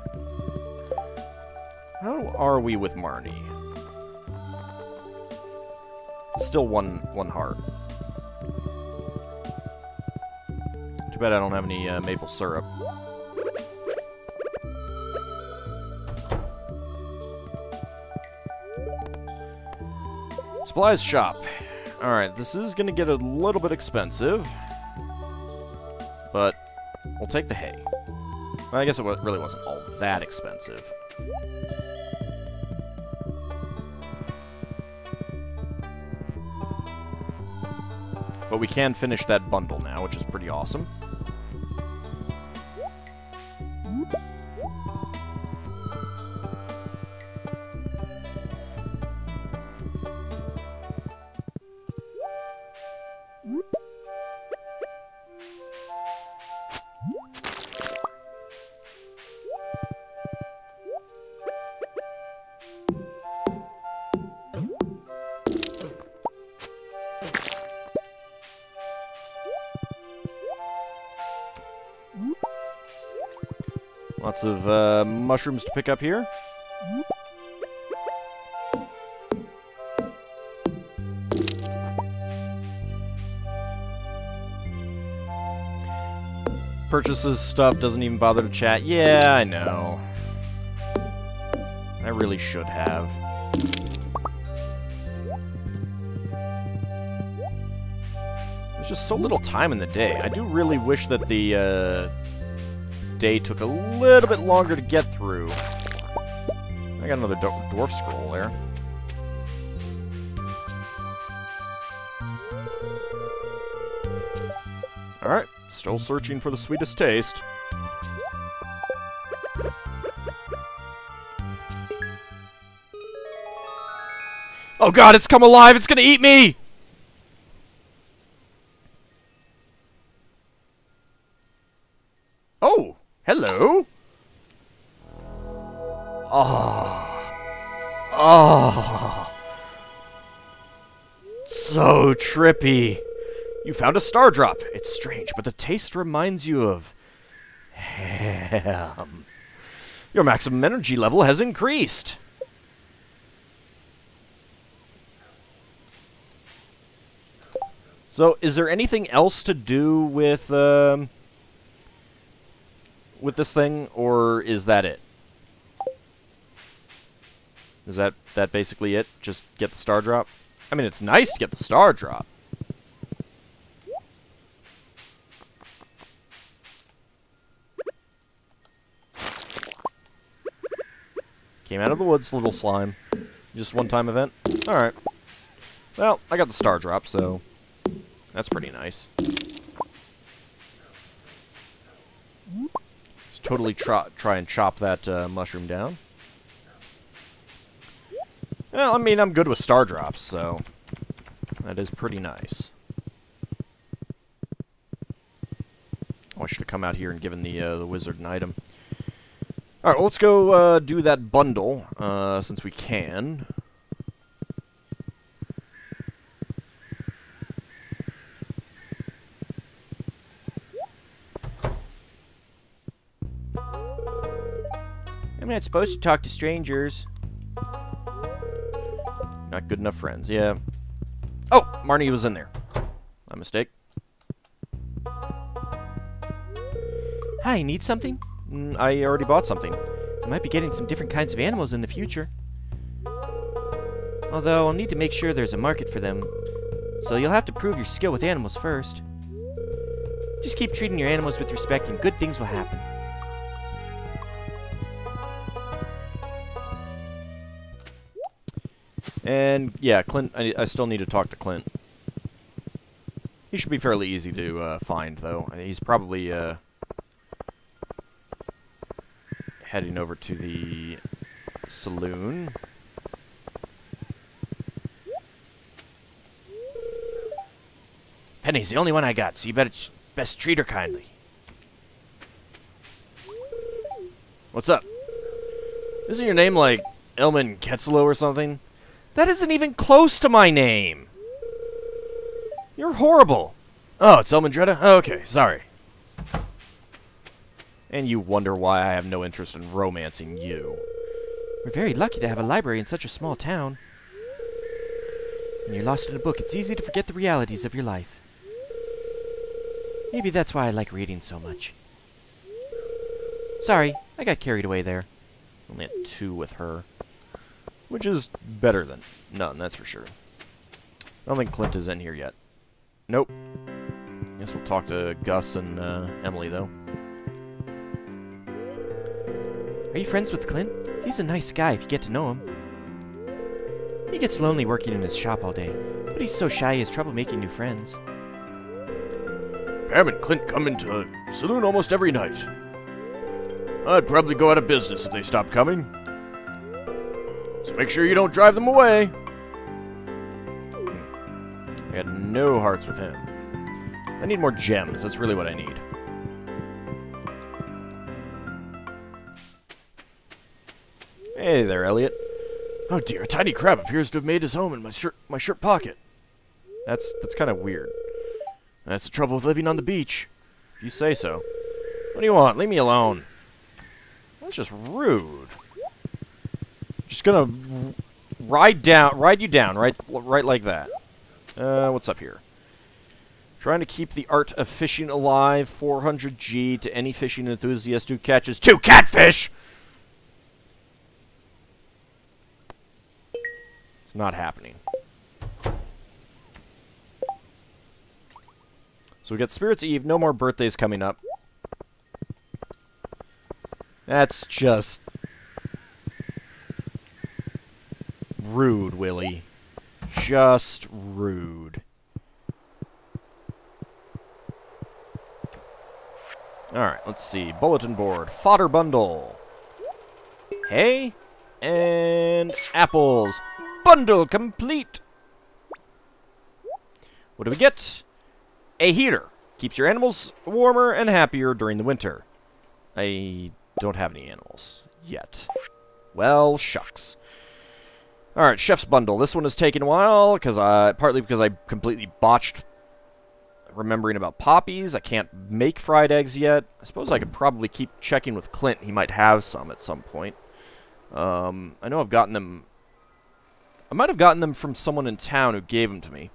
How are we with Marnie? Still one one heart. Bad I don't have any uh, maple syrup. Supplies shop. Alright, this is going to get a little bit expensive. But we'll take the hay. Well, I guess it really wasn't all that expensive. But we can finish that bundle now, which is pretty awesome. Lots of uh, mushrooms to pick up here. Purchases stuff, doesn't even bother to chat. Yeah, I know. I really should have. There's just so little time in the day. I do really wish that the, uh, day took a little bit longer to get through. I got another dwarf scroll there. Alright, still searching for the sweetest taste. Oh god, it's come alive! It's gonna eat me! Trippy. You found a star drop. It's strange, but the taste reminds you of ham. Your maximum energy level has increased. So, is there anything else to do with um, with this thing, or is that it? Is that that basically it? Just get the star drop? I mean, it's nice to get the star drop. Came out of the woods, little slime. Just one-time event? Alright. Well, I got the star drop, so... That's pretty nice. Let's totally try, try and chop that uh, mushroom down. Well, I mean, I'm good with star drops, so... That is pretty nice. Oh, I should have come out here and given the, uh, the wizard an item. Alright, well, let's go uh, do that bundle, uh, since we can. I'm not supposed to talk to strangers. Not good enough friends, yeah. Oh, Marnie was in there. My mistake. Hi, need something? Mm, I already bought something. I might be getting some different kinds of animals in the future. Although, I'll need to make sure there's a market for them. So you'll have to prove your skill with animals first. Just keep treating your animals with respect and good things will happen. And, yeah, Clint, I, I still need to talk to Clint. He should be fairly easy to uh, find, though. He's probably uh, heading over to the saloon. Penny's the only one I got, so you better best treat her kindly. What's up? Isn't your name like Elman Ketzlow or something? That isn't even close to my name. You're horrible. Oh, it's Elmindreda? Oh, okay, sorry. And you wonder why I have no interest in romancing you. We're very lucky to have a library in such a small town. When you're lost in a book, it's easy to forget the realities of your life. Maybe that's why I like reading so much. Sorry, I got carried away there. Only had two with her. Which is better than none, that's for sure. I don't think Clint is in here yet. Nope. Guess we'll talk to Gus and uh, Emily, though. Are you friends with Clint? He's a nice guy if you get to know him. He gets lonely working in his shop all day, but he's so shy he has trouble making new friends. Pam and Clint come into the saloon almost every night. I'd probably go out of business if they stopped coming. Make sure you don't drive them away. I had no hearts with him. I need more gems. That's really what I need. Hey there, Elliot. Oh dear, a tiny crab appears to have made his home in my shirt my shirt pocket. That's that's kind of weird. That's the trouble with living on the beach. If you say so. What do you want? Leave me alone. That's just rude. Just gonna ride down, ride you down, right, right like that. Uh, what's up here? Trying to keep the art of fishing alive. 400G to any fishing enthusiast who catches two catfish. It's not happening. So we got Spirits Eve. No more birthdays coming up. That's just rude, Willy. Just rude. Alright, let's see. Bulletin board. Fodder bundle. Hay and apples. Bundle complete. What do we get? A heater. Keeps your animals warmer and happier during the winter. I don't have any animals yet. Well, shucks. Alright, Chef's Bundle. This one has taken a while, because I partly because I completely botched remembering about poppies. I can't make fried eggs yet. I suppose I could probably keep checking with Clint. He might have some at some point. Um, I know I've gotten them... I might have gotten them from someone in town who gave them to me.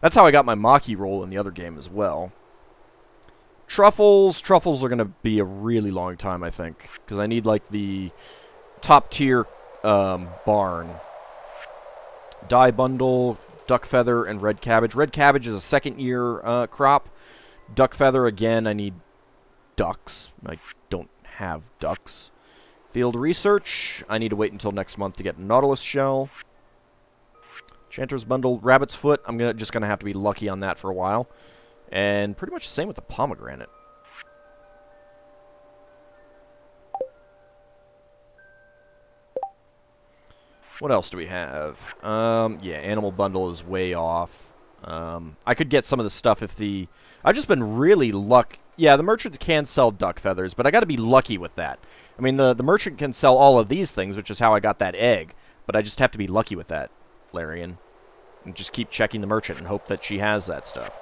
That's how I got my Maki roll in the other game as well. Truffles, truffles are going to be a really long time, I think. Because I need, like, the top tier um, barn. Dye bundle, duck feather, and red cabbage. Red cabbage is a second year uh, crop. Duck feather, again, I need ducks. I don't have ducks. Field research, I need to wait until next month to get Nautilus shell. Chanter's bundle, rabbit's foot, I'm gonna just going to have to be lucky on that for a while. And pretty much the same with the pomegranate. What else do we have? Um, yeah, animal bundle is way off. Um, I could get some of the stuff if the... I've just been really luck... Yeah, the merchant can sell duck feathers, but I gotta be lucky with that. I mean, the, the merchant can sell all of these things, which is how I got that egg, but I just have to be lucky with that, Larian. And just keep checking the merchant and hope that she has that stuff.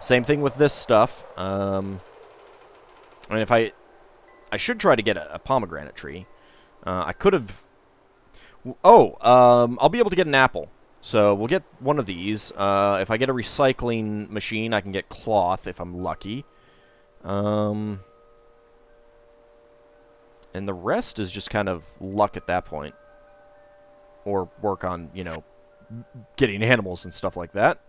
Same thing with this stuff. Um, I mean, if I... I should try to get a, a pomegranate tree. Uh, I could have Oh, um, I'll be able to get an apple. So we'll get one of these. Uh, if I get a recycling machine, I can get cloth if I'm lucky. Um, and the rest is just kind of luck at that point. Or work on, you know, getting animals and stuff like that.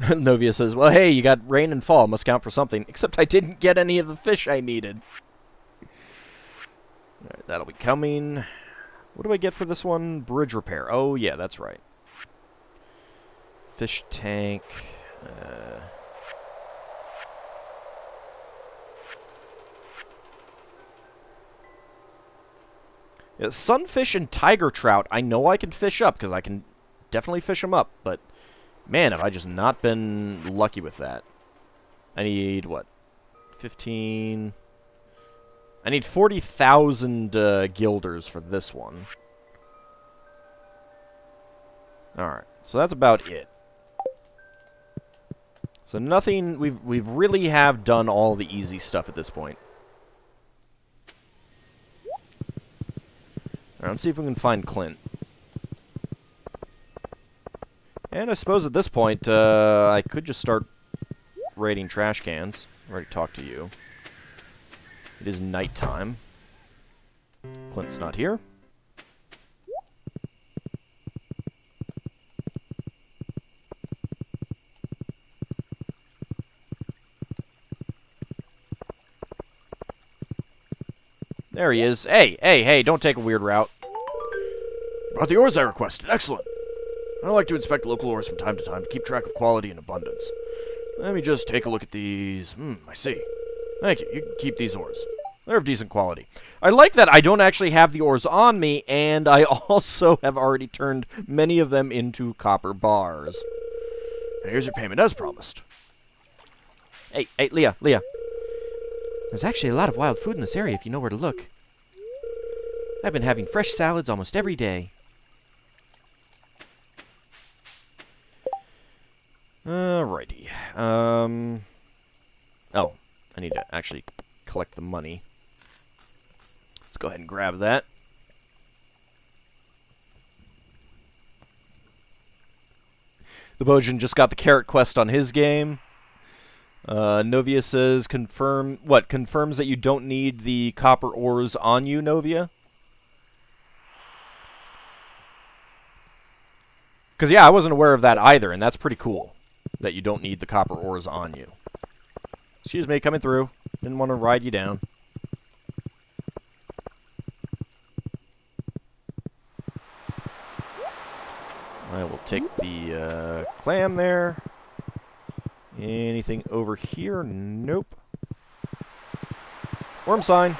(laughs) Novia says, well, hey, you got rain and fall. Must count for something. Except I didn't get any of the fish I needed. That'll be coming. What do I get for this one? Bridge repair. Oh, yeah, that's right. Fish tank. Uh, yeah, sunfish and tiger trout, I know I can fish up, because I can definitely fish them up, but man, have I just not been lucky with that. I need, what, 15... I need 40,000 uh, guilders for this one. Alright, so that's about it. So nothing, we've, we've really have done all the easy stuff at this point. Alright, let's see if we can find Clint. And I suppose at this point, uh, I could just start raiding trash cans. I already talked to you. It is nighttime. Clint's not here. There he is. Hey, hey, hey, don't take a weird route. Brought the ores I requested. Excellent. I like to inspect local ores from time to time to keep track of quality and abundance. Let me just take a look at these. Hmm, I see. Thank you. You can keep these ores. They're of decent quality. I like that I don't actually have the ores on me, and I (laughs) also have already turned many of them into copper bars. here's your payment as promised. Hey, hey, Leah, Leah. There's actually a lot of wild food in this area if you know where to look. I've been having fresh salads almost every day. Alrighty. Um... Oh, I need to actually collect the money. Go ahead and grab that. The Bojan just got the carrot quest on his game. Uh, Novia says confirm what confirms that you don't need the copper ores on you, Novia. Because yeah, I wasn't aware of that either, and that's pretty cool that you don't need the copper ores on you. Excuse me, coming through. Didn't want to ride you down. I will take the uh, clam there. Anything over here? Nope. Worm sign.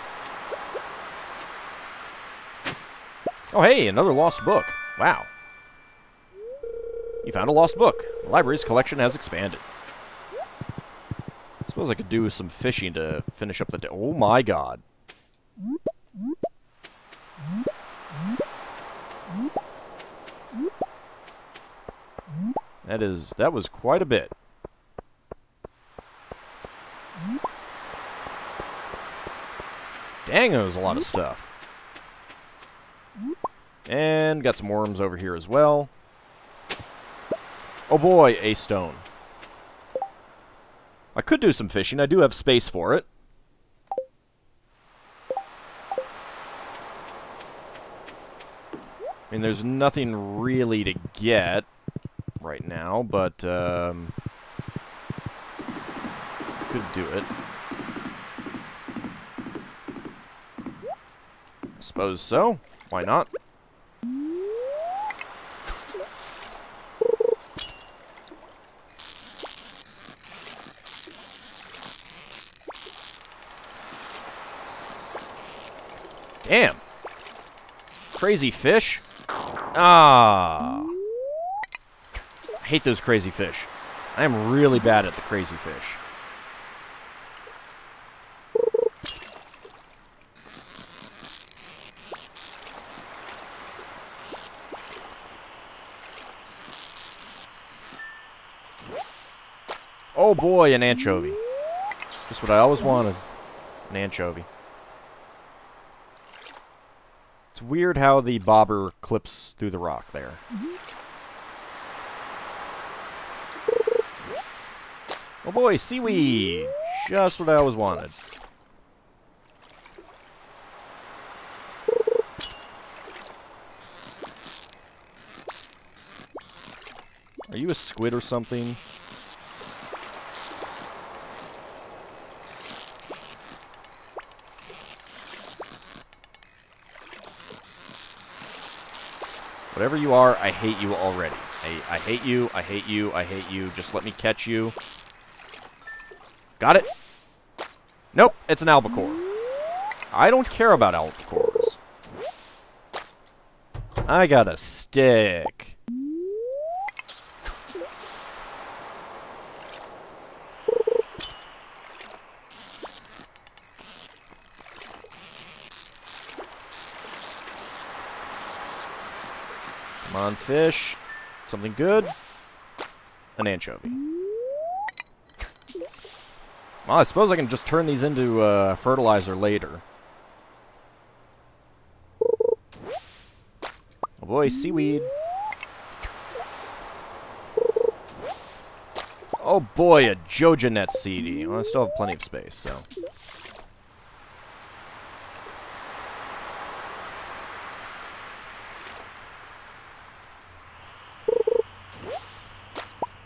Oh, hey, another lost book. Wow. You found a lost book. The library's collection has expanded. Suppose I could do some fishing to finish up the day. Oh my god. That is, that was quite a bit. Dang, that was a lot of stuff. And got some worms over here as well. Oh boy, a stone. I could do some fishing. I do have space for it. I mean, there's nothing really to get right now, but um, could do it. I suppose so. Why not? Damn. Crazy fish. Ah. Hate those crazy fish. I am really bad at the crazy fish. Oh boy, an anchovy. Just what I always wanted. An anchovy. It's weird how the bobber clips through the rock there. Mm-hmm. Oh boy, seaweed! Just what I always wanted. Are you a squid or something? Whatever you are, I hate you already. I, I hate you, I hate you, I hate you. Just let me catch you. Got it? Nope, it's an albacore. I don't care about albacores. I got a stick. Come on, fish. Something good. An anchovy. Well, I suppose I can just turn these into uh, fertilizer later. Oh boy, seaweed. Oh boy, a Jojanet CD. Well, I still have plenty of space, so...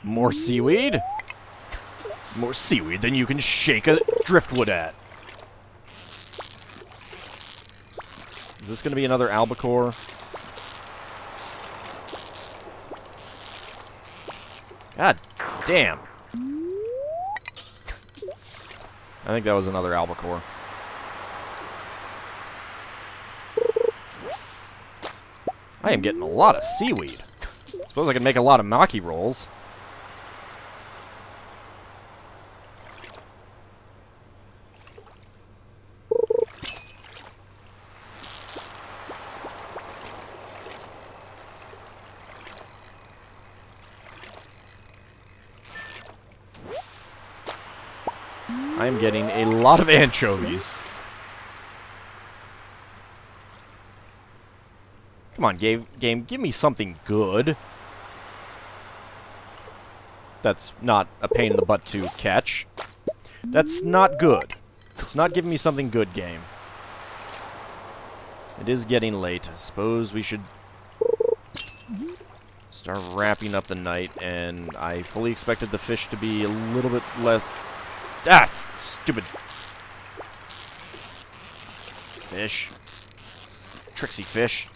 More seaweed? More seaweed than you can shake a driftwood at. Is this going to be another albacore? God damn. I think that was another albacore. I am getting a lot of seaweed. Suppose I can make a lot of maki rolls. Getting a lot of anchovies. Come on, game, game, give me something good. That's not a pain in the butt to catch. That's not good. It's not giving me something good, game. It is getting late. I suppose we should start wrapping up the night, and I fully expected the fish to be a little bit less... Ah! Stupid. Fish. Tricksy fish.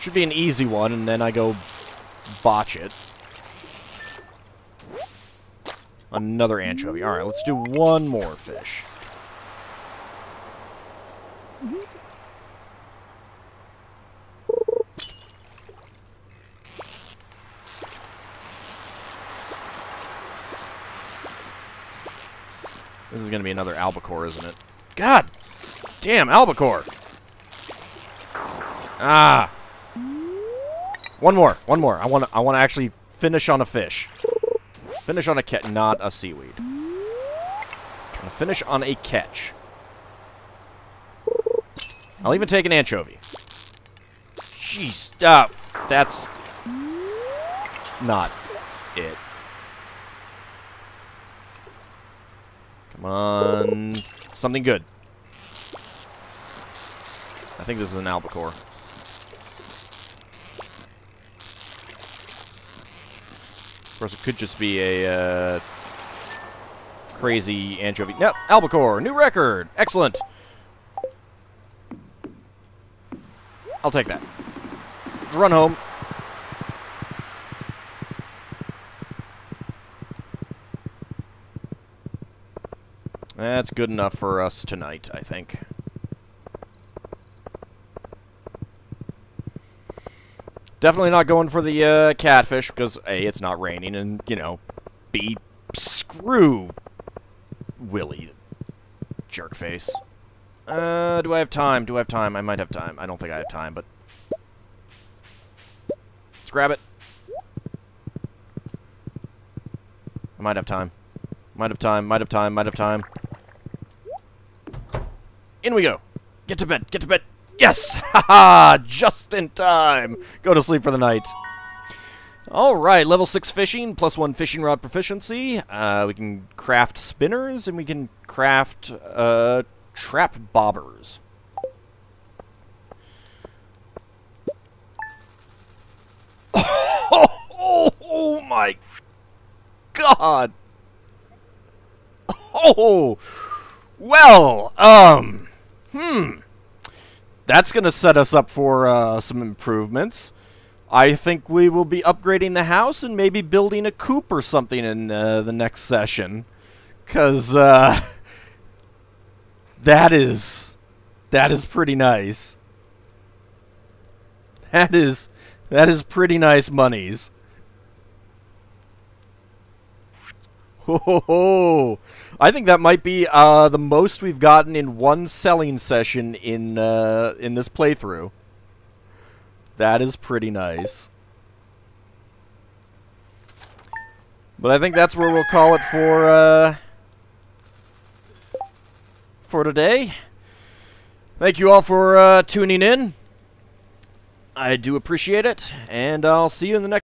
Should be an easy one, and then I go botch it. Another anchovy. Alright, let's do one more fish. Another albacore, isn't it? God damn, albacore! Ah! One more, one more. I want to I want to actually finish on a fish. Finish on a catch, not a seaweed. finish on a catch. I'll even take an anchovy. Jeez, stop. That's not it. Come on. Something good. I think this is an albacore. Of course, it could just be a uh, crazy anchovy. Yep, albacore, new record. Excellent. I'll take that. Run home. That's good enough for us tonight, I think. Definitely not going for the uh, catfish, because A, it's not raining, and, you know, B, screw Willy, jerkface. Uh, do I have time? Do I have time? I might have time. I don't think I have time, but... Let's grab it. I might have time. Might have time, might have time, might have time. In we go. Get to bed, get to bed. Yes! (laughs) Haha! Just in time. Go to sleep for the night. Alright, level 6 fishing, plus 1 fishing rod proficiency. Uh, we can craft spinners, and we can craft, uh, trap bobbers. Oh, (laughs) oh, oh my god! Oh! Well, um... Hmm. That's going to set us up for uh, some improvements. I think we will be upgrading the house and maybe building a coop or something in uh, the next session. Because, uh... That is... That is pretty nice. That is... That is pretty nice monies. Ho ho ho! I think that might be uh, the most we've gotten in one selling session in uh, in this playthrough. That is pretty nice. But I think that's where we'll call it for uh, for today. Thank you all for uh, tuning in. I do appreciate it, and I'll see you in the next